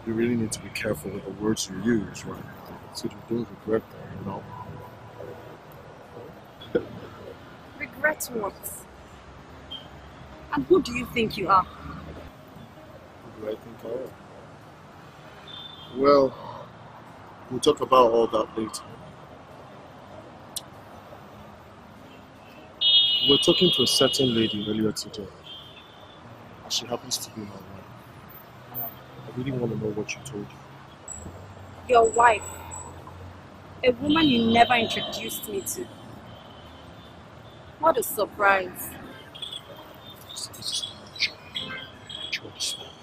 Speaker 1: you really need to be careful with the words you use, right? So you don't regret them, you know?
Speaker 15: Regret what? And who do you think you are?
Speaker 1: Who do I think I am? Well, we'll talk about all that later. Were talking to a certain lady earlier today. And She happens to be my wife. I really want to know what you told her.
Speaker 15: Your wife. A woman you never introduced me to. What a surprise.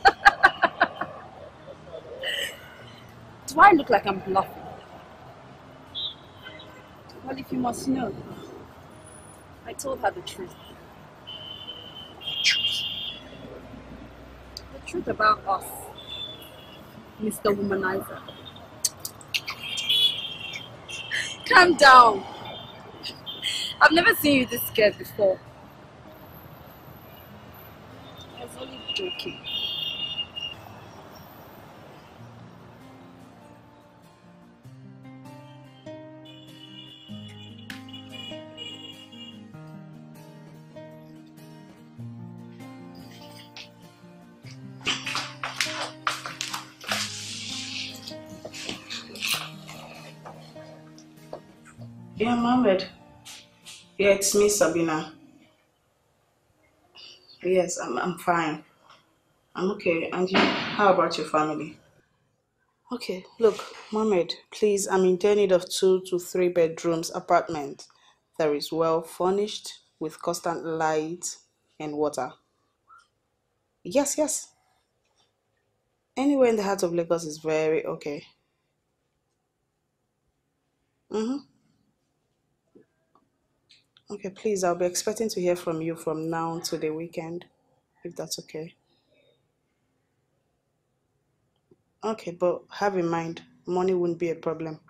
Speaker 15: Do I look like I'm bluffing? Well, if you must know, told her the truth. The truth about us, Mr. Womanizer. Calm down. I've never seen you this scared before. I was only joking.
Speaker 3: Yeah, Mohammed. Yeah, it's me, Sabina. Yes, I'm, I'm fine. I'm okay. And you, how about your family? Okay, look, Mohammed, please, I'm in need of two to three bedrooms apartment that is well furnished with constant light and water. Yes, yes. Anywhere in the heart of Lagos is very okay. Mm-hmm. Okay, please, I'll be expecting to hear from you from now to the weekend, if that's okay. Okay, but have in mind, money wouldn't be a problem.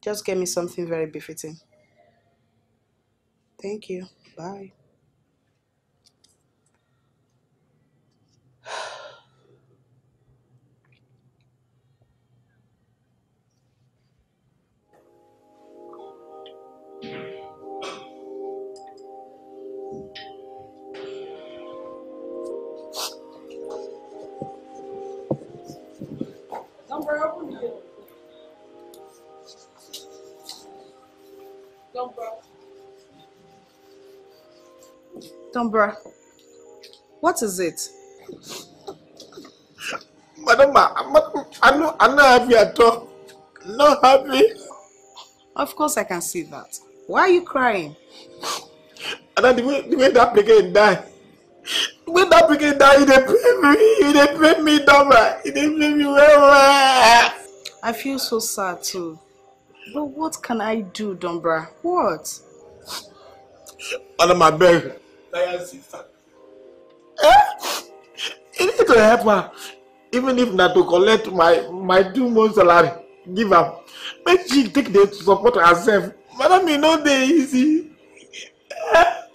Speaker 3: Just get me something very befitting. Thank you. Bye. Tombra, what is it?
Speaker 6: Madam, I'm not, I'm not, I'm not happy at all. Not happy.
Speaker 3: Of course I can see that. Why are you crying?
Speaker 6: And then the way, the way that brigade die. The way that brigade die, he dey pay me, dey pay me. He dey pay me well, well.
Speaker 3: I feel so sad too. But what can I do, Tombra? What?
Speaker 6: Madam, I beg. Na your sister. Eh? You need to help her. Even if na to collect my my two months salary, give am. Make she take dey support herself. Madam, e no dey easy.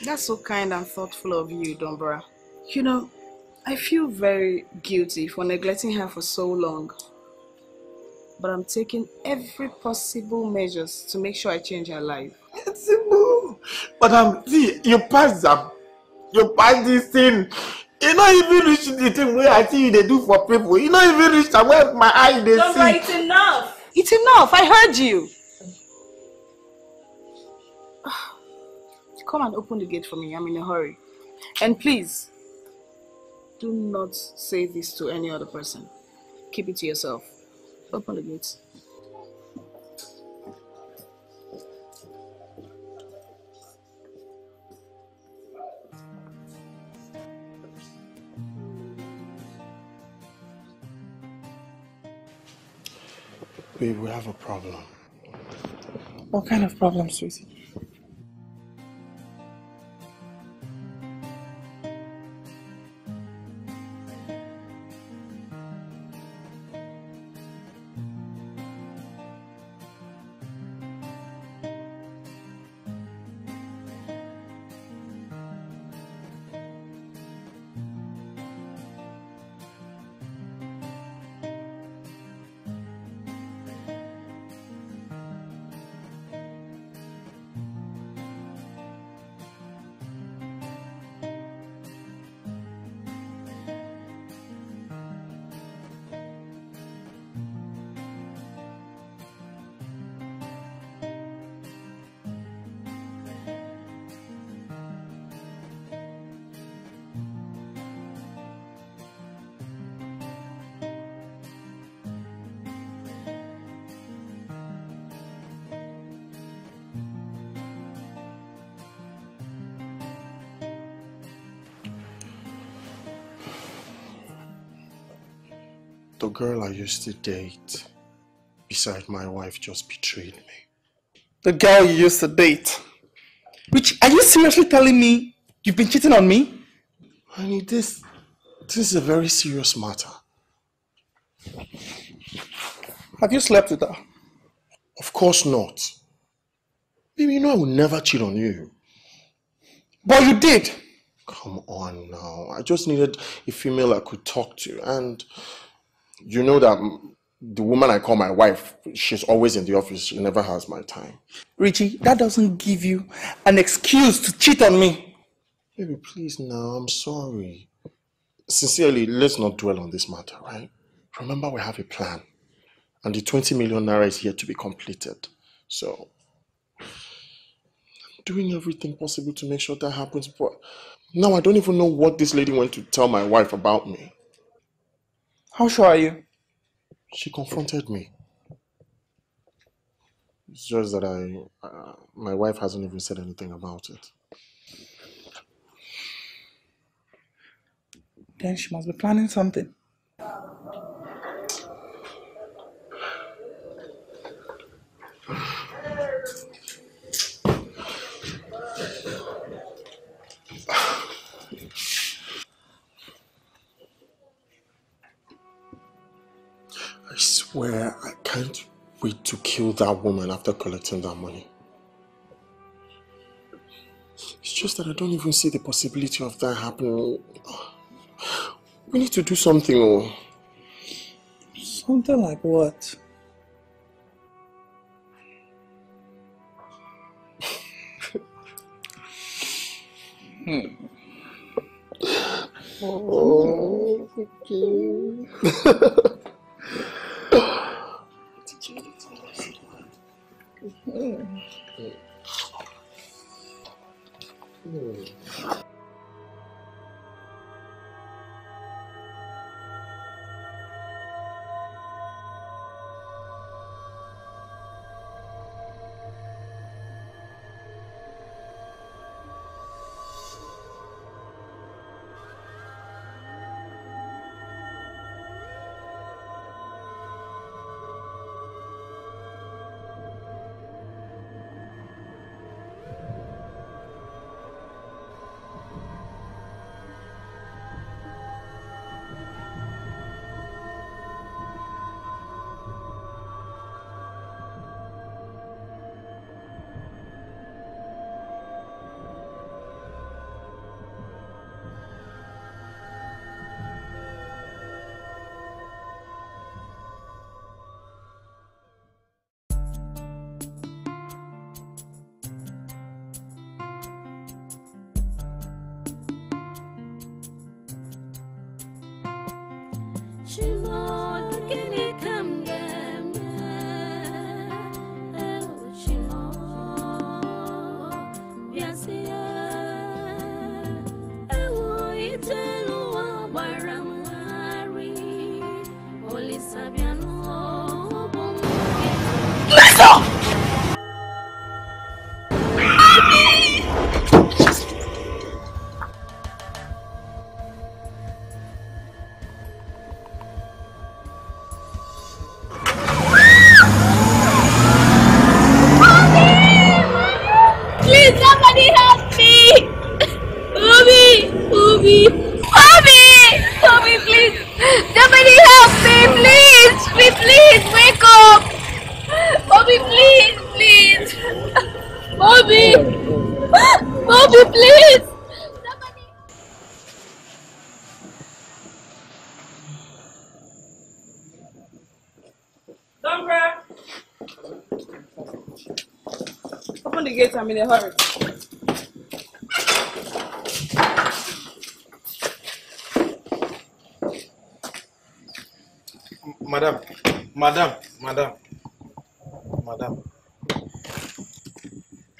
Speaker 3: That's so kind and thoughtful of you, Tombra. You know, I feel very guilty for neglecting her for so long. But I'm taking every possible measures to make sure I change her life.
Speaker 6: Simple. Madam, see, you pass am. You pass this thing. You no even reach the thing wey I see you dey do for people. You no even reach am where my eye dey
Speaker 3: Tombra,
Speaker 6: see.
Speaker 3: it's enough. It's enough. I heard you. Come and open the gate for me. I'm in a hurry. And please, do not say this to any other person. Keep it to yourself. Open the gate.
Speaker 12: Babe, we have a problem.
Speaker 6: What kind of problem, sweetie?
Speaker 1: Girl I used to date beside my wife just betrayed me.
Speaker 16: The girl you used to date? Rich, are you seriously telling me you've been cheating on me?
Speaker 1: Honey, this, this is a very serious matter.
Speaker 16: Have you slept with her?
Speaker 1: Of course not. Baby, you know I would never cheat on you.
Speaker 16: But you did.
Speaker 1: Come on now. I just needed a female I could talk to. And you know that the woman I call my wife, she's always in the office. She never has my time.
Speaker 16: Richie, that doesn't give you an excuse to cheat on me.
Speaker 1: Baby, please now. I'm sorry. Sincerely, let's not dwell on this matter, right? Remember, we have a plan. And the 20 million naira is yet to be completed. So, I'm doing everything possible to make sure that happens. But now I don't even know what this lady went to tell my wife about me.
Speaker 16: How sure are you?
Speaker 1: She confronted me. It's just that I, uh, my wife hasn't even said anything about it.
Speaker 16: Then she must be planning something.
Speaker 1: swear I can't wait to kill that woman after collecting that money. It's just that I don't even see the possibility of that happening. We need to do something. Oh.
Speaker 16: Something like what? hmm.
Speaker 1: Oh, okay.
Speaker 11: Please,
Speaker 17: I'm in a hurry.
Speaker 6: Madam, madam, madam, madam.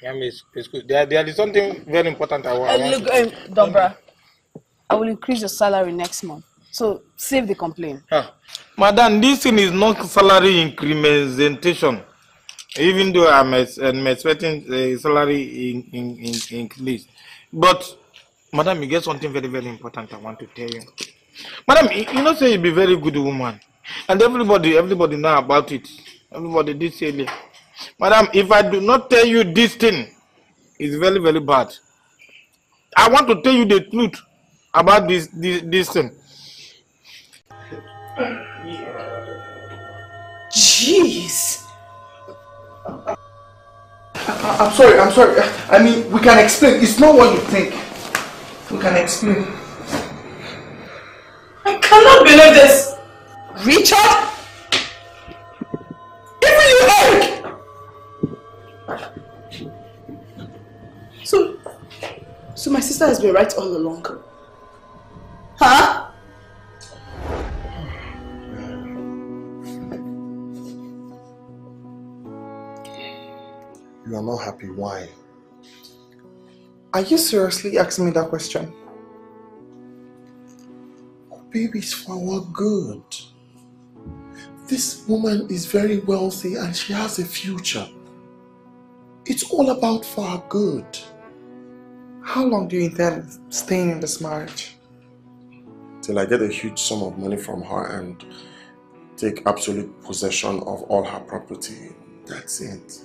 Speaker 6: Yeah, miss, it's good. There, there is something very important I want.
Speaker 3: Uh, look, um, Tombra, I will increase your salary next month. So save the complaint.
Speaker 6: Ah, Madam, this thing is not salary incrementation. Even though I'm, I'm expecting a salary in, in, in, increase. But, Madam, you get something very, very important I want to tell you. Madam, you know, say you be very good woman. And everybody, everybody know about it. Everybody this area. Madam, if I do not tell you this thing, it's very, very bad. I want to tell you the truth about this this, this thing.
Speaker 16: Jeez. I, I'm sorry, I'm sorry. I mean, we can explain. It's not what you think. We can explain.
Speaker 7: I cannot believe this.
Speaker 16: Richard? Even you, Eric!
Speaker 7: So, so my sister has been right all along. Huh?
Speaker 1: You are not happy. Why?
Speaker 16: Are you seriously asking me that question?
Speaker 1: Oh, baby, for our good. This woman is very wealthy and she has a future. It's all about for our good.
Speaker 16: How long do you intend staying in this marriage?
Speaker 1: Till I get a huge sum of money from her and take absolute possession of all her property. That's it.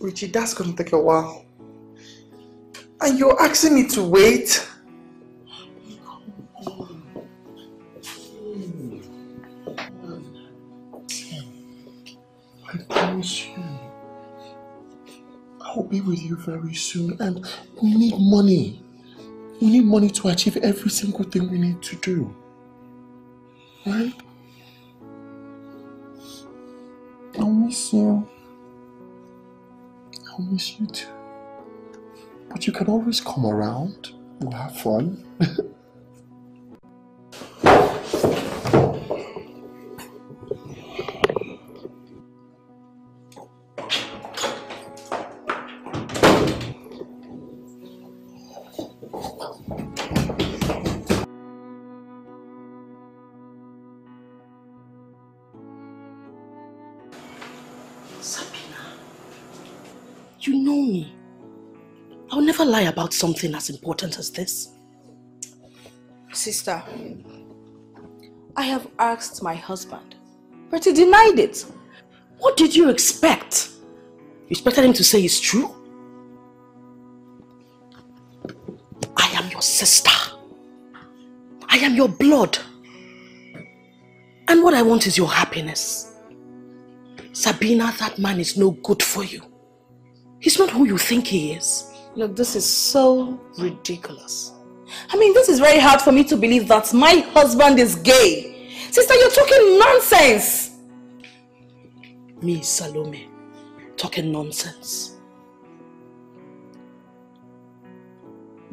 Speaker 16: Richie, that's gonna take a while. And you're asking me to wait?
Speaker 1: I promise you. I'll be with you very soon and we need money. We need money to achieve every single thing we need to do. Right? I'll miss you. I'll miss you too. But you can always come around. We'll have fun.
Speaker 2: Lie about something as important as this.
Speaker 3: Sister, I have asked my husband, but he denied it.
Speaker 2: What did you expect? You expected him to say it's true? I am your sister. I am your blood. And what I want is your happiness. Sabina, that man is no good for you. He's not who you think he is.
Speaker 3: Look, this is so ridiculous. I mean, this is very hard for me to believe that my husband is gay. Sister, you're talking nonsense.
Speaker 2: Me, Salome, talking nonsense.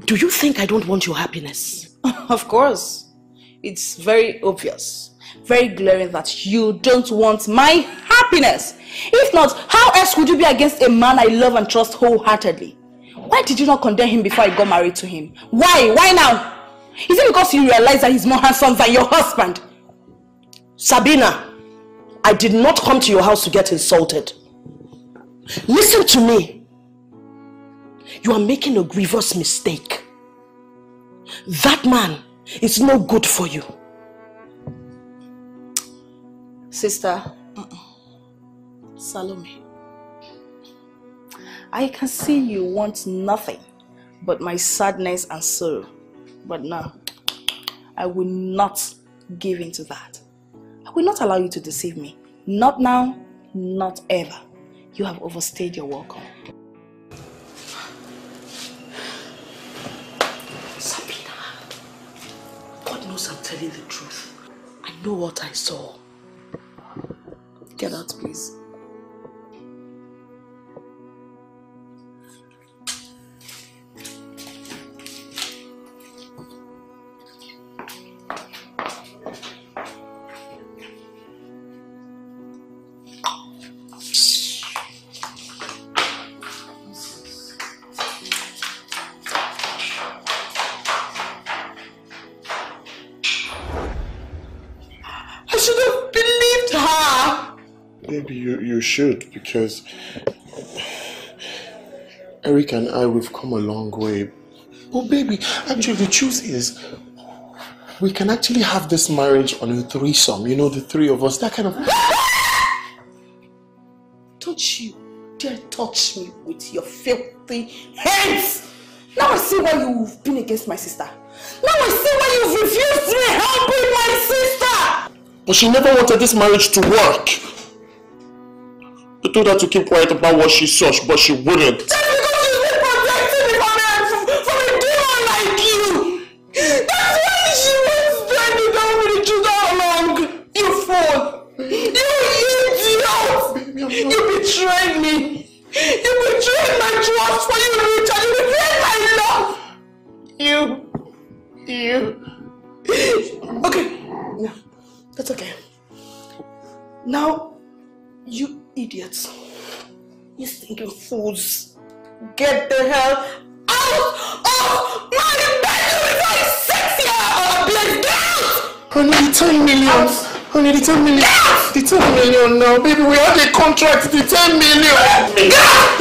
Speaker 2: Do you think I don't want your happiness?
Speaker 3: of course. It's very obvious, very glaring that you don't want my happiness. If not, how else would you be against a man I love and trust wholeheartedly? Why did you not condemn him before I got married to him? Why? Why now? Is it because you realize that he's more handsome than your husband?
Speaker 2: Sabina, I did not come to your house to get insulted. Listen to me. You are making a grievous mistake. That man is no good for you.
Speaker 3: Sister, Salome, I can see you want nothing but my sadness and sorrow. But now, I will not give in to that. I will not allow you to deceive me. Not now, not ever. You have overstayed your welcome.
Speaker 2: Sabina, God knows I'm telling the truth. I know what I saw.
Speaker 3: Get out, please.
Speaker 16: Should
Speaker 1: because Eric and I, we've come a long way. But baby, actually the truth is, we can actually have this marriage on a threesome. You know, the three of us. That kind of.
Speaker 14: Don't you dare touch me with your filthy hands! Now I see why you've been against my sister. Now I see why you've refused me helping my sister!
Speaker 1: But she never wanted this marriage to work. I told her to keep quiet about what she saw, but she wouldn't.
Speaker 14: Because been protecting me from a, like you! That's why she down with! You fool! You idiot! You betrayed me! You betrayed my trust for you! You betrayed my love! You... You... Okay, that's okay. Now, you idiots, you stinking fools, get the hell out of my bedroom before you sexy or blessed out!
Speaker 1: Honey, the 10 million. Honey, the 10 million. The 10 million now. Baby, we have a contract. The 10 million.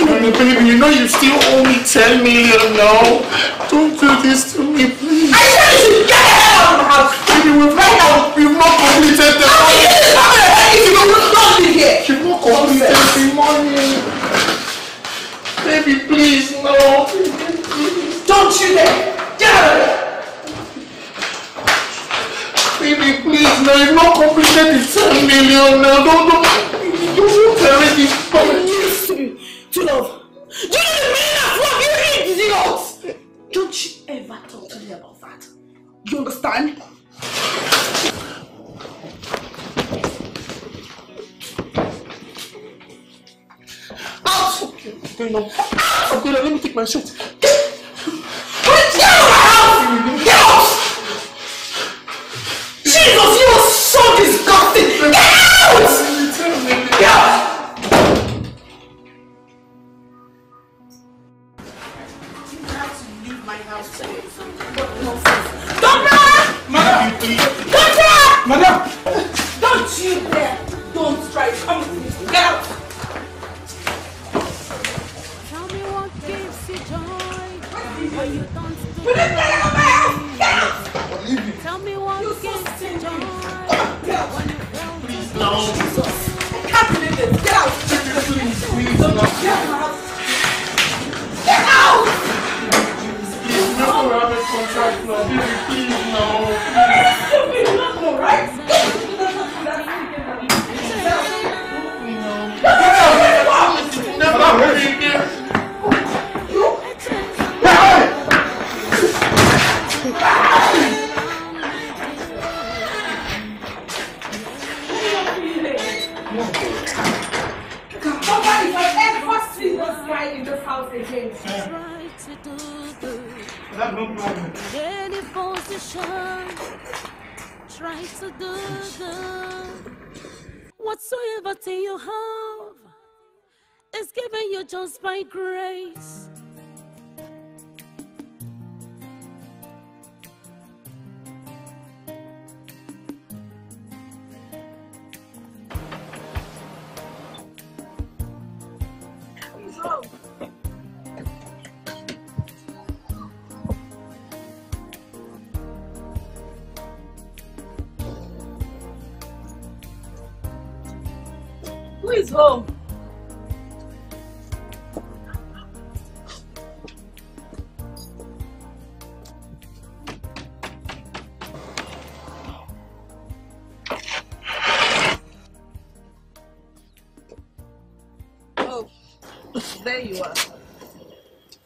Speaker 1: Honey, baby, you know you still owe me 10 million now. Don't do this to me, please.
Speaker 14: I said you should get out of the house!
Speaker 1: Baby, we've not, we've not completed the
Speaker 14: How can you will not be here?
Speaker 1: You've not completed the money. Baby, please, no.
Speaker 14: Don't you dare! Get out of here!
Speaker 1: Baby, please, no, you've not completed the 10 million now. Don't, don't. You won't already.
Speaker 14: Listen to love. Do you know the meaning of love, you idiot? Don't you ever talk to me about that. You understand? Out!
Speaker 1: Okay, no. Okay, now let me take my suit.
Speaker 14: Get out of my house! Get out! Jesus, you are so disgusting! Get out! Get out!
Speaker 8: Tell me what you joy when you feel
Speaker 14: Please, no. Jesus. I can't believe this. Get out!
Speaker 1: Please, please, no.
Speaker 14: Get out of my house! Get out!
Speaker 1: Please, we have to have a contract now. Baby, please, no.
Speaker 14: Stupid, you're not gonna right?
Speaker 1: Never again.
Speaker 8: Any position, try to do good. Whatsoever thing you have is given you just by grace.
Speaker 18: Is home?
Speaker 3: Oh, there you are.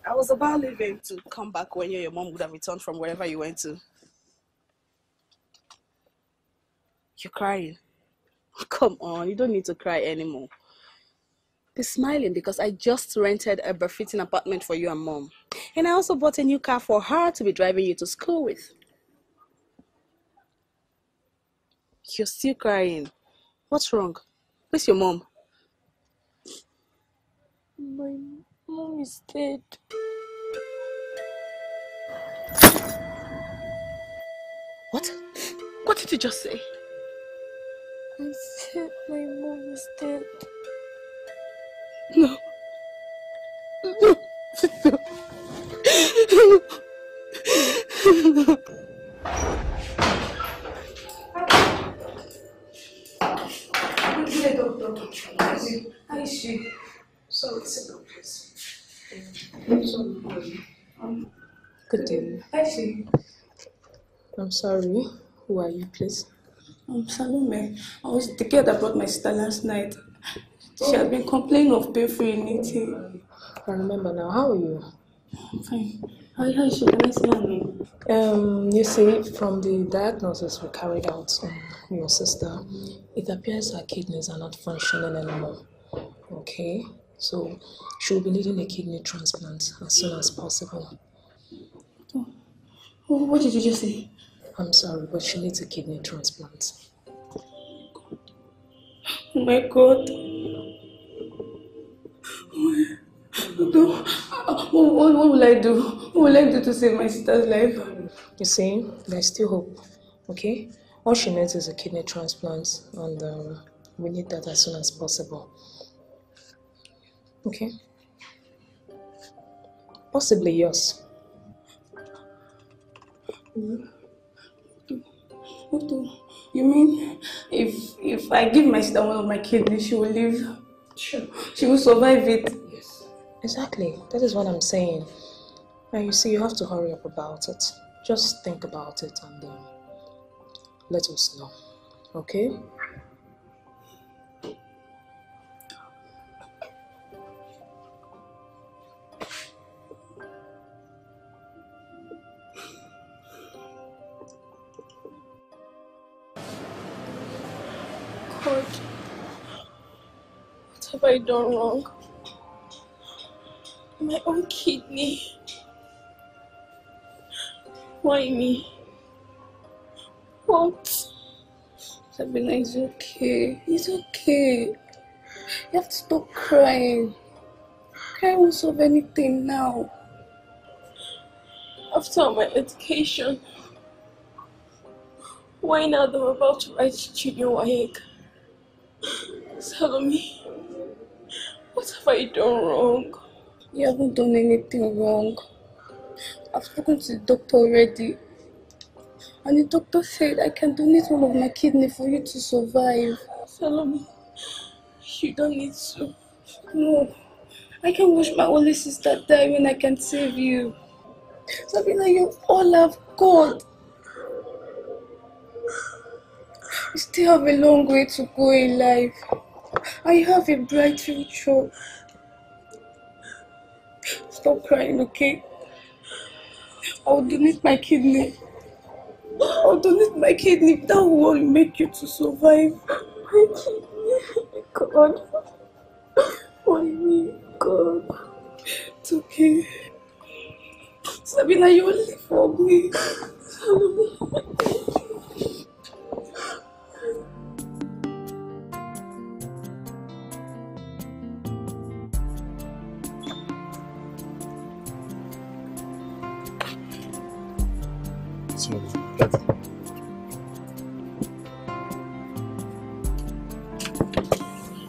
Speaker 3: I was about leaving to come back when you your mom would have returned from wherever you went to. You're crying. Come on, you don't need to cry anymore. Be smiling because I just rented a befitting apartment for you and mom. And I also bought a new car for her to be driving you to school with. You're still crying. What's wrong? Where's your mom?
Speaker 11: My mom is dead.
Speaker 3: What? What did you just say?
Speaker 11: I said my mom is dead.
Speaker 3: No. No.
Speaker 11: no. no. I see.
Speaker 19: So it's a please. Good day.
Speaker 11: I see.
Speaker 19: I'm sorry. Who are you, please?
Speaker 11: Um, Salome. I was the girl that brought my sister last night. She had been complaining of painful eating.
Speaker 19: I remember now. How are you?
Speaker 11: I'm fine. How, how is she? Can I see her name?
Speaker 19: Um, you see, from the diagnosis we carried out on your sister, it appears her kidneys are not functioning anymore. Okay, so she'll be needing a kidney transplant as soon as possible.
Speaker 11: Oh, what did you just say?
Speaker 19: I'm sorry, but she needs a kidney transplant.
Speaker 11: Oh my god. What, what, what will I do? What will I do to save my sister's life?
Speaker 19: You see, there's still hope. Okay, all she needs is a kidney transplant, and um, we need that as soon as possible. Okay. Possibly yours.
Speaker 11: What do you mean? If if I give my sister one of my kidneys, she will live.
Speaker 19: Sure.
Speaker 11: She will survive it.
Speaker 19: Yes. Exactly. That is what I'm saying. And you see, you have to hurry up about it. Just think about it and then let us know. Okay?
Speaker 11: Have I done wrong? My own kidney. Why me? What? Sabina, it's okay. It's okay. You have to stop crying. Cry won't solve anything now. After all my education, why now I'm about to write Junior Wayek? Salome, what have I done wrong? You haven't done anything wrong. I've spoken to the doctor already. And the doctor said I can donate one of my kidney for you to survive. Salome, you don't need to. No, I can watch my only sister die when I can save you. Sabina, you all have God. You still have a long way to go in life. You have a bright future. Stop crying, okay? I'll donate my kidney. I'll donate my kidney. That will make you to survive. My kidney. God. Why me? God. It's okay. Sabina, you will live for me.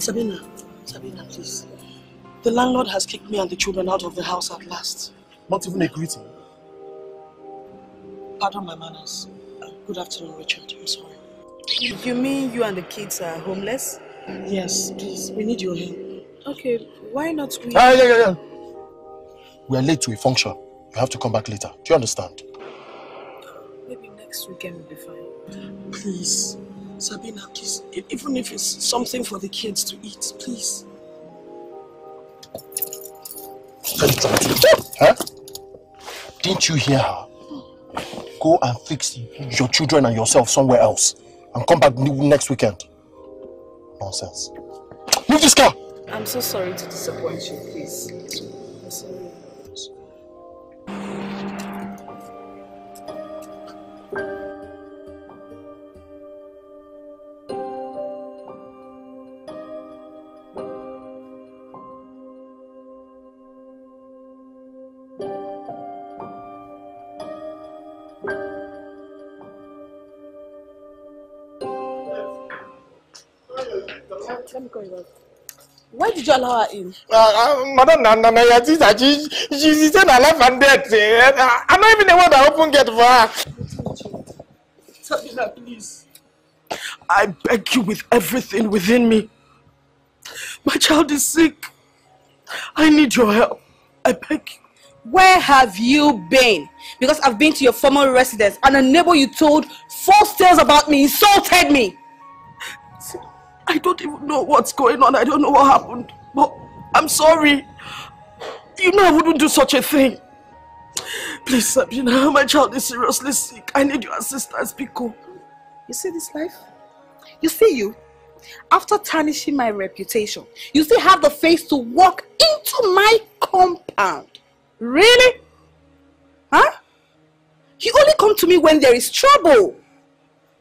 Speaker 2: Sabina, Sabina, please. The landlord has kicked me and the children out of the house at last.
Speaker 1: Not even a greeting.
Speaker 2: Pardon my manners. Good afternoon, Richard. I'm sorry.
Speaker 3: You mean you and the kids are homeless?
Speaker 2: Yes, please. We need your help.
Speaker 3: Okay, why not we...
Speaker 1: Ah, yeah, yeah, yeah. We are late to a function. You have to come back later. Do you understand?
Speaker 3: Maybe next weekend will be fine.
Speaker 2: Please. Sabina, please. Even if it's something for the kids to eat, please.
Speaker 1: Huh? Didn't you hear her? Go and fix your children and yourself somewhere else. And come back next weekend. Nonsense. Move this car!
Speaker 3: I'm so sorry to disappoint you, please.
Speaker 2: Let me call you back. Why did you allow her in?
Speaker 6: Uh, uh, Madam Nana, na your sister, she, she, she said her life and death. I, I'm not even the one that open gate for her.
Speaker 2: Sabina, please. I beg you with everything within me.
Speaker 14: My child is sick. I need your help. I beg you.
Speaker 3: Where have you been? Because I've been to your former residence and a neighbor you told false tales about me insulted me.
Speaker 14: I don't even know what's going on. I don't know what happened. But I'm sorry. You know I wouldn't do such a thing. Please, Sabina, my child is seriously sick. I need your assistance, Pico.
Speaker 3: You see this life? You see you? After tarnishing my reputation, you still have the face to walk into my compound. Really? Huh? You only come to me when there is trouble.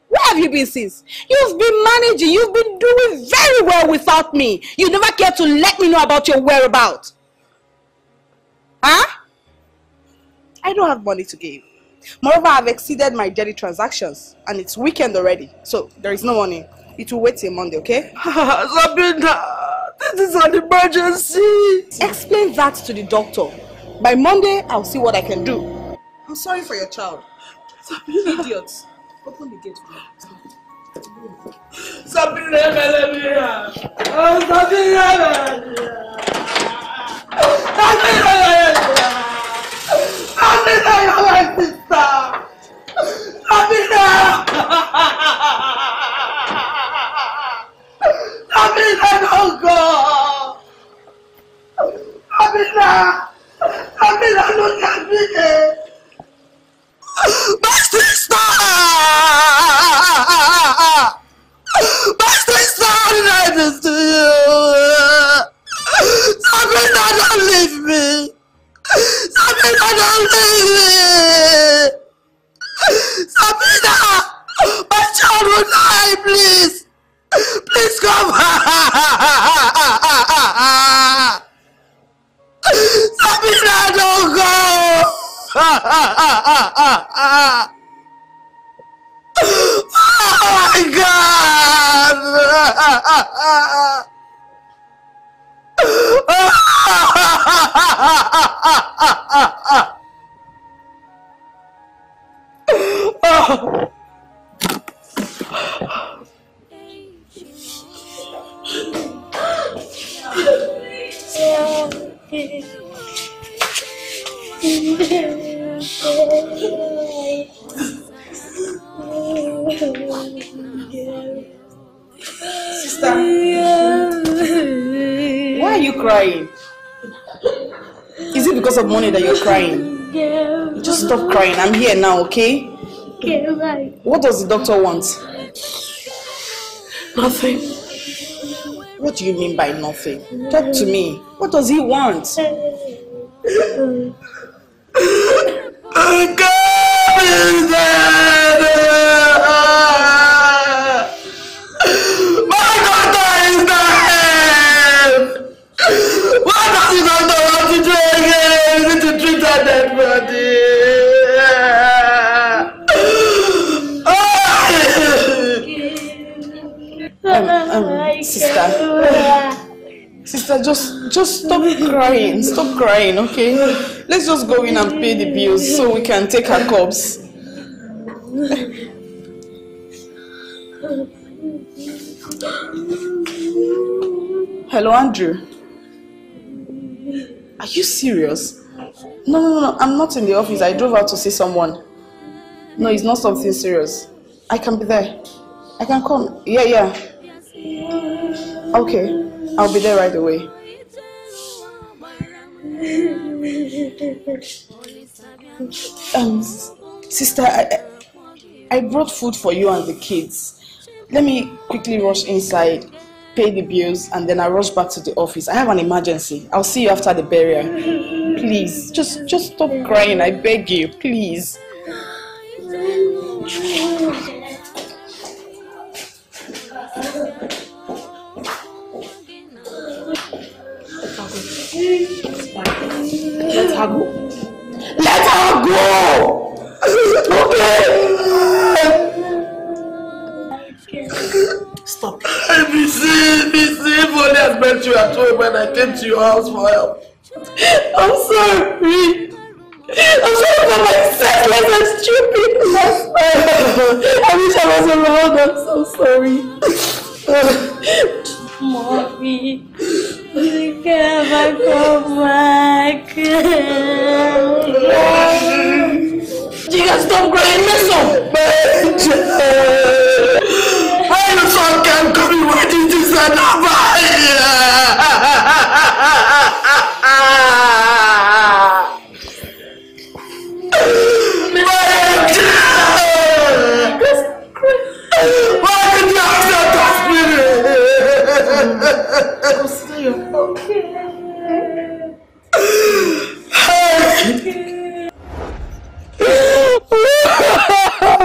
Speaker 3: Where have you been since? You've been managing, you've been doing very well without me. You never care to let me know about your whereabouts. Huh? I don't have money to give. Moreover, I've exceeded my daily transactions and it's weekend already, so there is no money. It will wait till Monday, okay?
Speaker 14: Sabina, this is an emergency.
Speaker 3: Explain that to the doctor. By Monday, I'll see what I can do. I'm sorry for your child.
Speaker 14: Sabina.
Speaker 3: Idiots. Open the gate.
Speaker 14: Sabina, Melania. Oh, Sabina, Melania. Sabina, Melania. Sabina, you're my sister. Sabina. Sabina, don't go. Sabina. Sabina, look at me. My sister! My sister you! Sabrina, don't leave me! Sabrina, don't leave me! Sabrina! My child will die, please! Please come! Sabrina, don't go! Oh my god! oh.
Speaker 3: Sister, why are you crying? Is it because of money that you're crying? Just stop crying. I'm here now, okay? What does the doctor want?
Speaker 14: Nothing.
Speaker 3: What do you mean by nothing? Talk to me. What does he want? Sister. Just just stop crying. Stop crying, okay? Let's just go in and pay the bills so we can take our cups. Hello, Andrew. Are you serious? No, no, no, I'm not in the office. I drove out to see someone. No, it's not something serious. I can be there. I can come. Yeah, yeah. Okay, I'll be there right away. Um, sister, I, I brought food for you and the kids. Let me quickly rush inside, pay the bills, and then I rush back to the office. I have an emergency. I'll see you after the burial. Please, just just stop crying. I beg you, please.
Speaker 14: Let her go. Let her go! Okay! Stop. Be safe, be safe. Only has met you at home when I came to your house for help. I'm sorry. I'm sorry for my senseless and stupid last I wish I was alone. I'm so sorry.
Speaker 10: Mommy, you never come back.
Speaker 7: Jiga, stop crying, listen.
Speaker 14: Why the fuck can't come in waiting to send Why that
Speaker 7: Consider your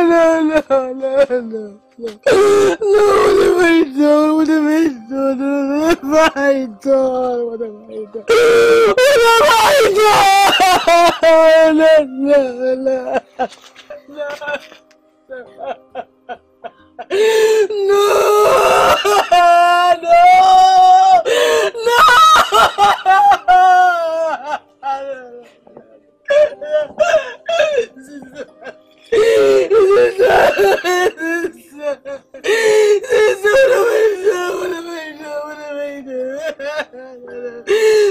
Speaker 14: no, no, no, no. No, what have I done? What have I done? What have I done? What have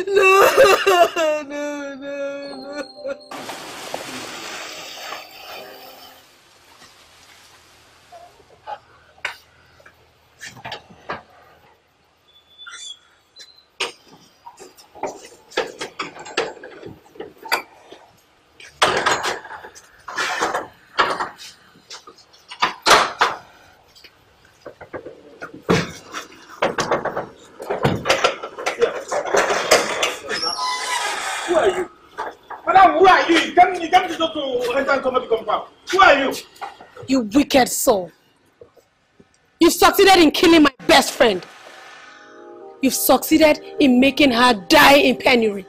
Speaker 14: No, no, no.
Speaker 6: You
Speaker 7: wicked soul. You've succeeded in killing my best friend. You've succeeded in making her die in penury.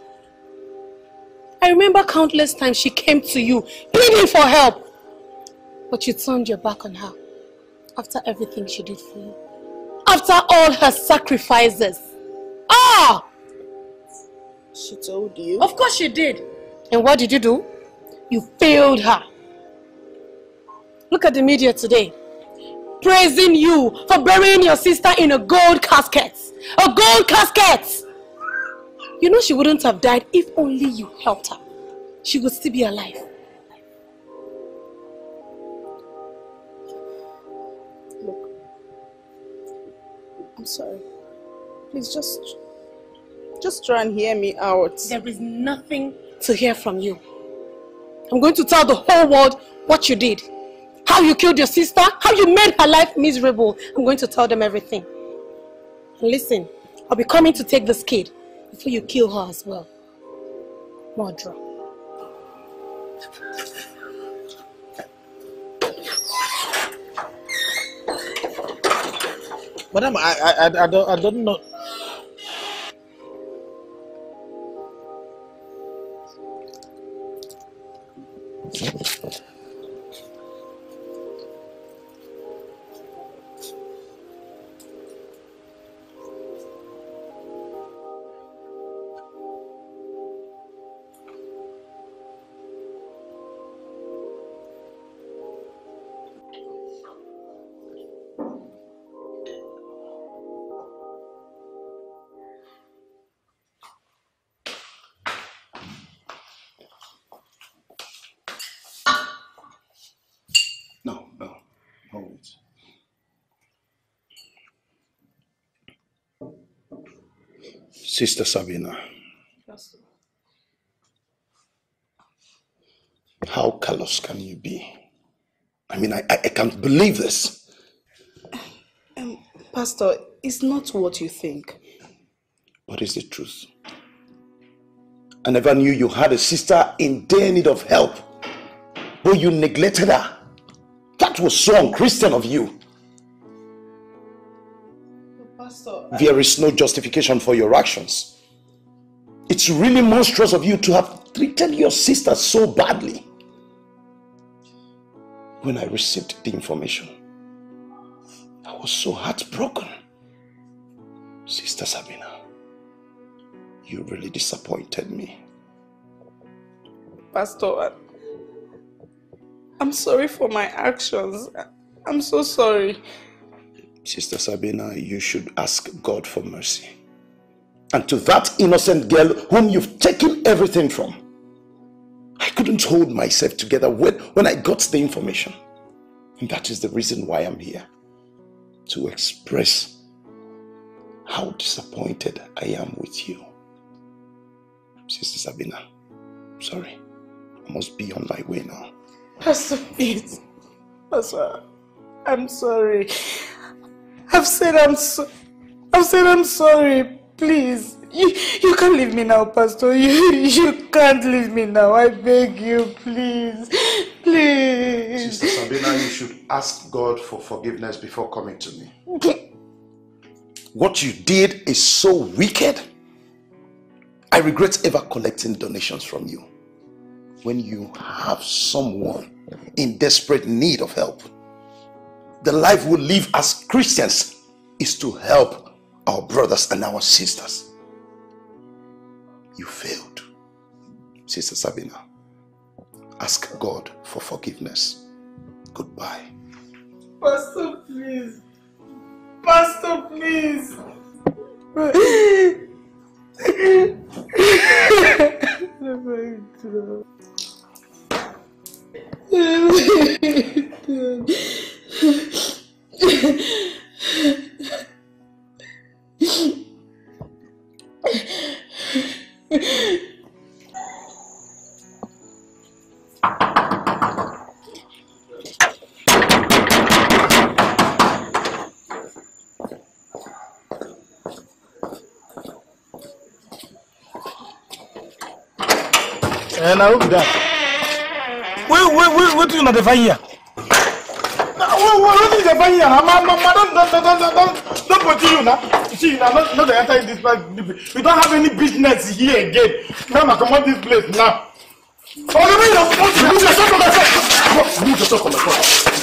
Speaker 7: I remember countless times she came to you, pleading for help. But you turned your back on her after everything she did for you. After all her sacrifices. Ah!
Speaker 3: She told you?
Speaker 7: Of course she did. And what did you do? You failed her. Look at the media today. Praising you for burying your sister in a gold casket. A gold casket! You know she wouldn't have died if only you helped her. She would still be alive.
Speaker 3: Look, I'm sorry. Please just just try and hear me out.
Speaker 7: There is nothing to hear from you. I'm going to tell the whole world what you did. How you killed your sister, how you made her life miserable. I'm going to tell them everything. And listen, I'll be coming to take this kid before you kill her as well. Mordra.
Speaker 6: Madam, I, I, I, don't, I don't know.
Speaker 12: No, Sister Sabina, how callous can you be? I mean, I, I, I can't believe this.
Speaker 3: Um, Pastor, it's not what you think.
Speaker 12: What is the truth? I never knew you had a sister in dire need of help, but you neglected her. That was so unchristian of you. There is no justification for your actions. It's really monstrous of you to have treated your sister so badly. When I received the information, I was so heartbroken. Sister Sabina, you really disappointed me.
Speaker 3: Pastor, I'm sorry for my actions. I'm so sorry.
Speaker 12: Sister Sabina, you should ask God for mercy. And to that innocent girl whom you've taken everything from, I couldn't hold myself together when, when I got the information. And that is the reason why I'm here. To express how disappointed I am with you. Sister Sabina, sorry. I must be on my way now.
Speaker 14: Pastor, please. Pastor, I'm sorry. I've said I'm so I've said I'm sorry. Please. You, you can't leave me now, Pastor. You, you can't leave me now. I beg you, please. Please.
Speaker 12: Sister Sabina, you should ask God for forgiveness before coming to me. What you did is so wicked. I regret ever collecting donations from you. When you have someone in desperate need of help, the life we live as Christians is to help our brothers and our sisters. You failed. Sister Sabina, ask God for forgiveness. Goodbye.
Speaker 14: Pastor, please. Pastor, please.
Speaker 6: And I hope that. Wait, wait, wait, what what is the fine here? Ma, ma, ma, don't, don't, don't, don't, don't, don't you now. See, now, not, not the enter in this place. We don't have any business here again. I come on this place now. Oh, no, no, no, move yourself from the front. Move yourself from the front.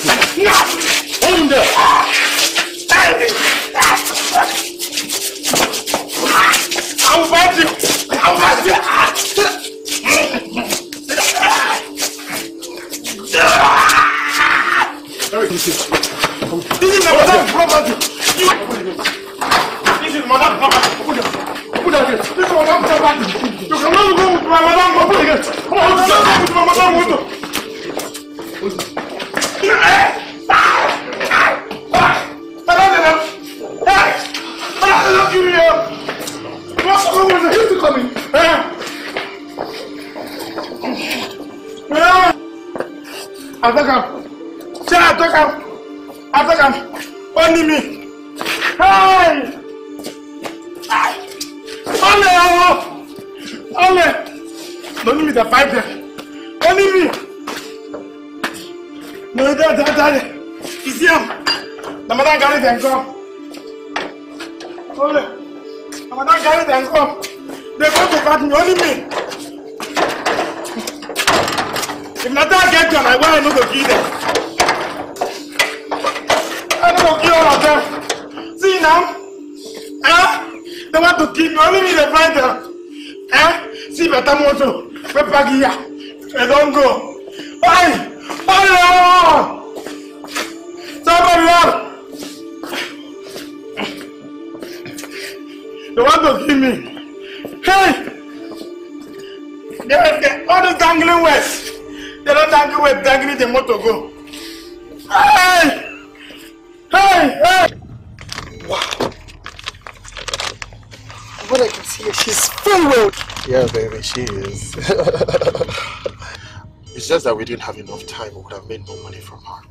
Speaker 6: We
Speaker 1: didn't have enough time. We would have made more money from her.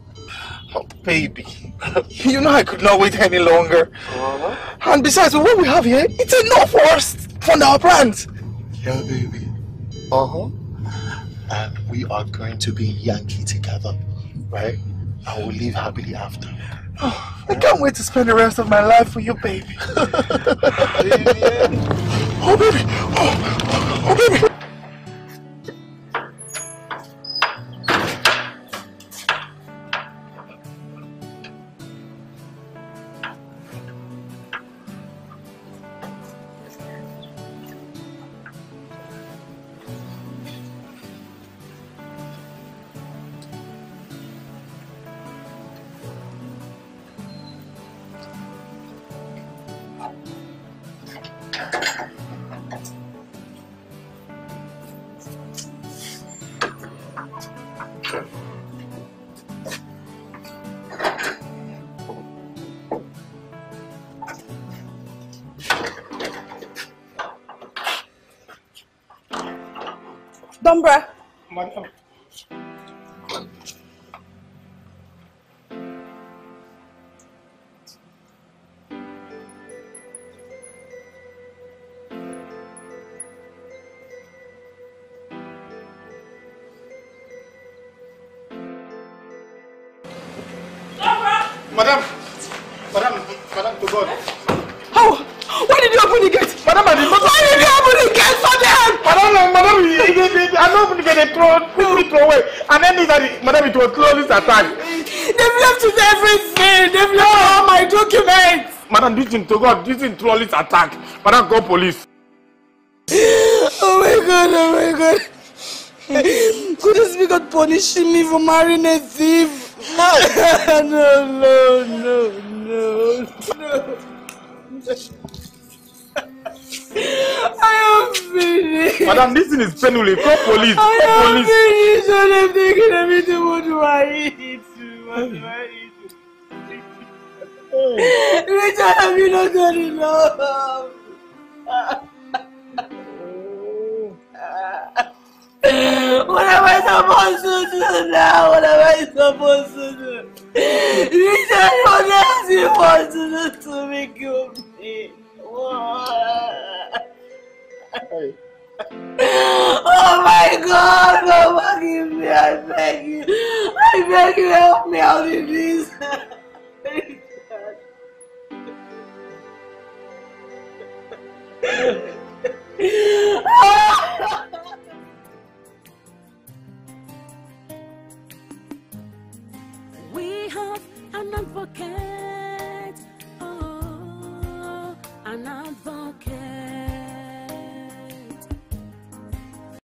Speaker 16: Oh, baby. You know I could not wait any longer. Uh, And besides, what we have here, it's enough for us to fund our plans.
Speaker 1: Yeah, baby. Uh huh. And we are going to be Yankee together, right? And we'll live happily after.
Speaker 16: I can't wait to spend the rest of my life with you, baby. oh, baby. Oh, oh, baby.
Speaker 6: It was terrorist attack.
Speaker 14: They've left with everything. They've left all my documents.
Speaker 6: Madam, this thing, to God, this thing terrorist attack. Madam, call police.
Speaker 14: Oh my god, oh my god. Couldn't be God punishing me for marrying a thief? no, no, no, no, finished.
Speaker 6: Madam, this thing is painful. Call police.
Speaker 14: I
Speaker 6: Call
Speaker 14: am
Speaker 6: police.
Speaker 14: finished. What I'm taking everything. What do I eat? What do I eat? Richard, have you not done enough? What am I supposed to do now? What am I supposed to do? Richard, what else you want to do to me? Kill me? What? oh my God, God, fucking me. I beg you. I beg you, help me out in this.
Speaker 8: we have an advocate, oh, an advocate.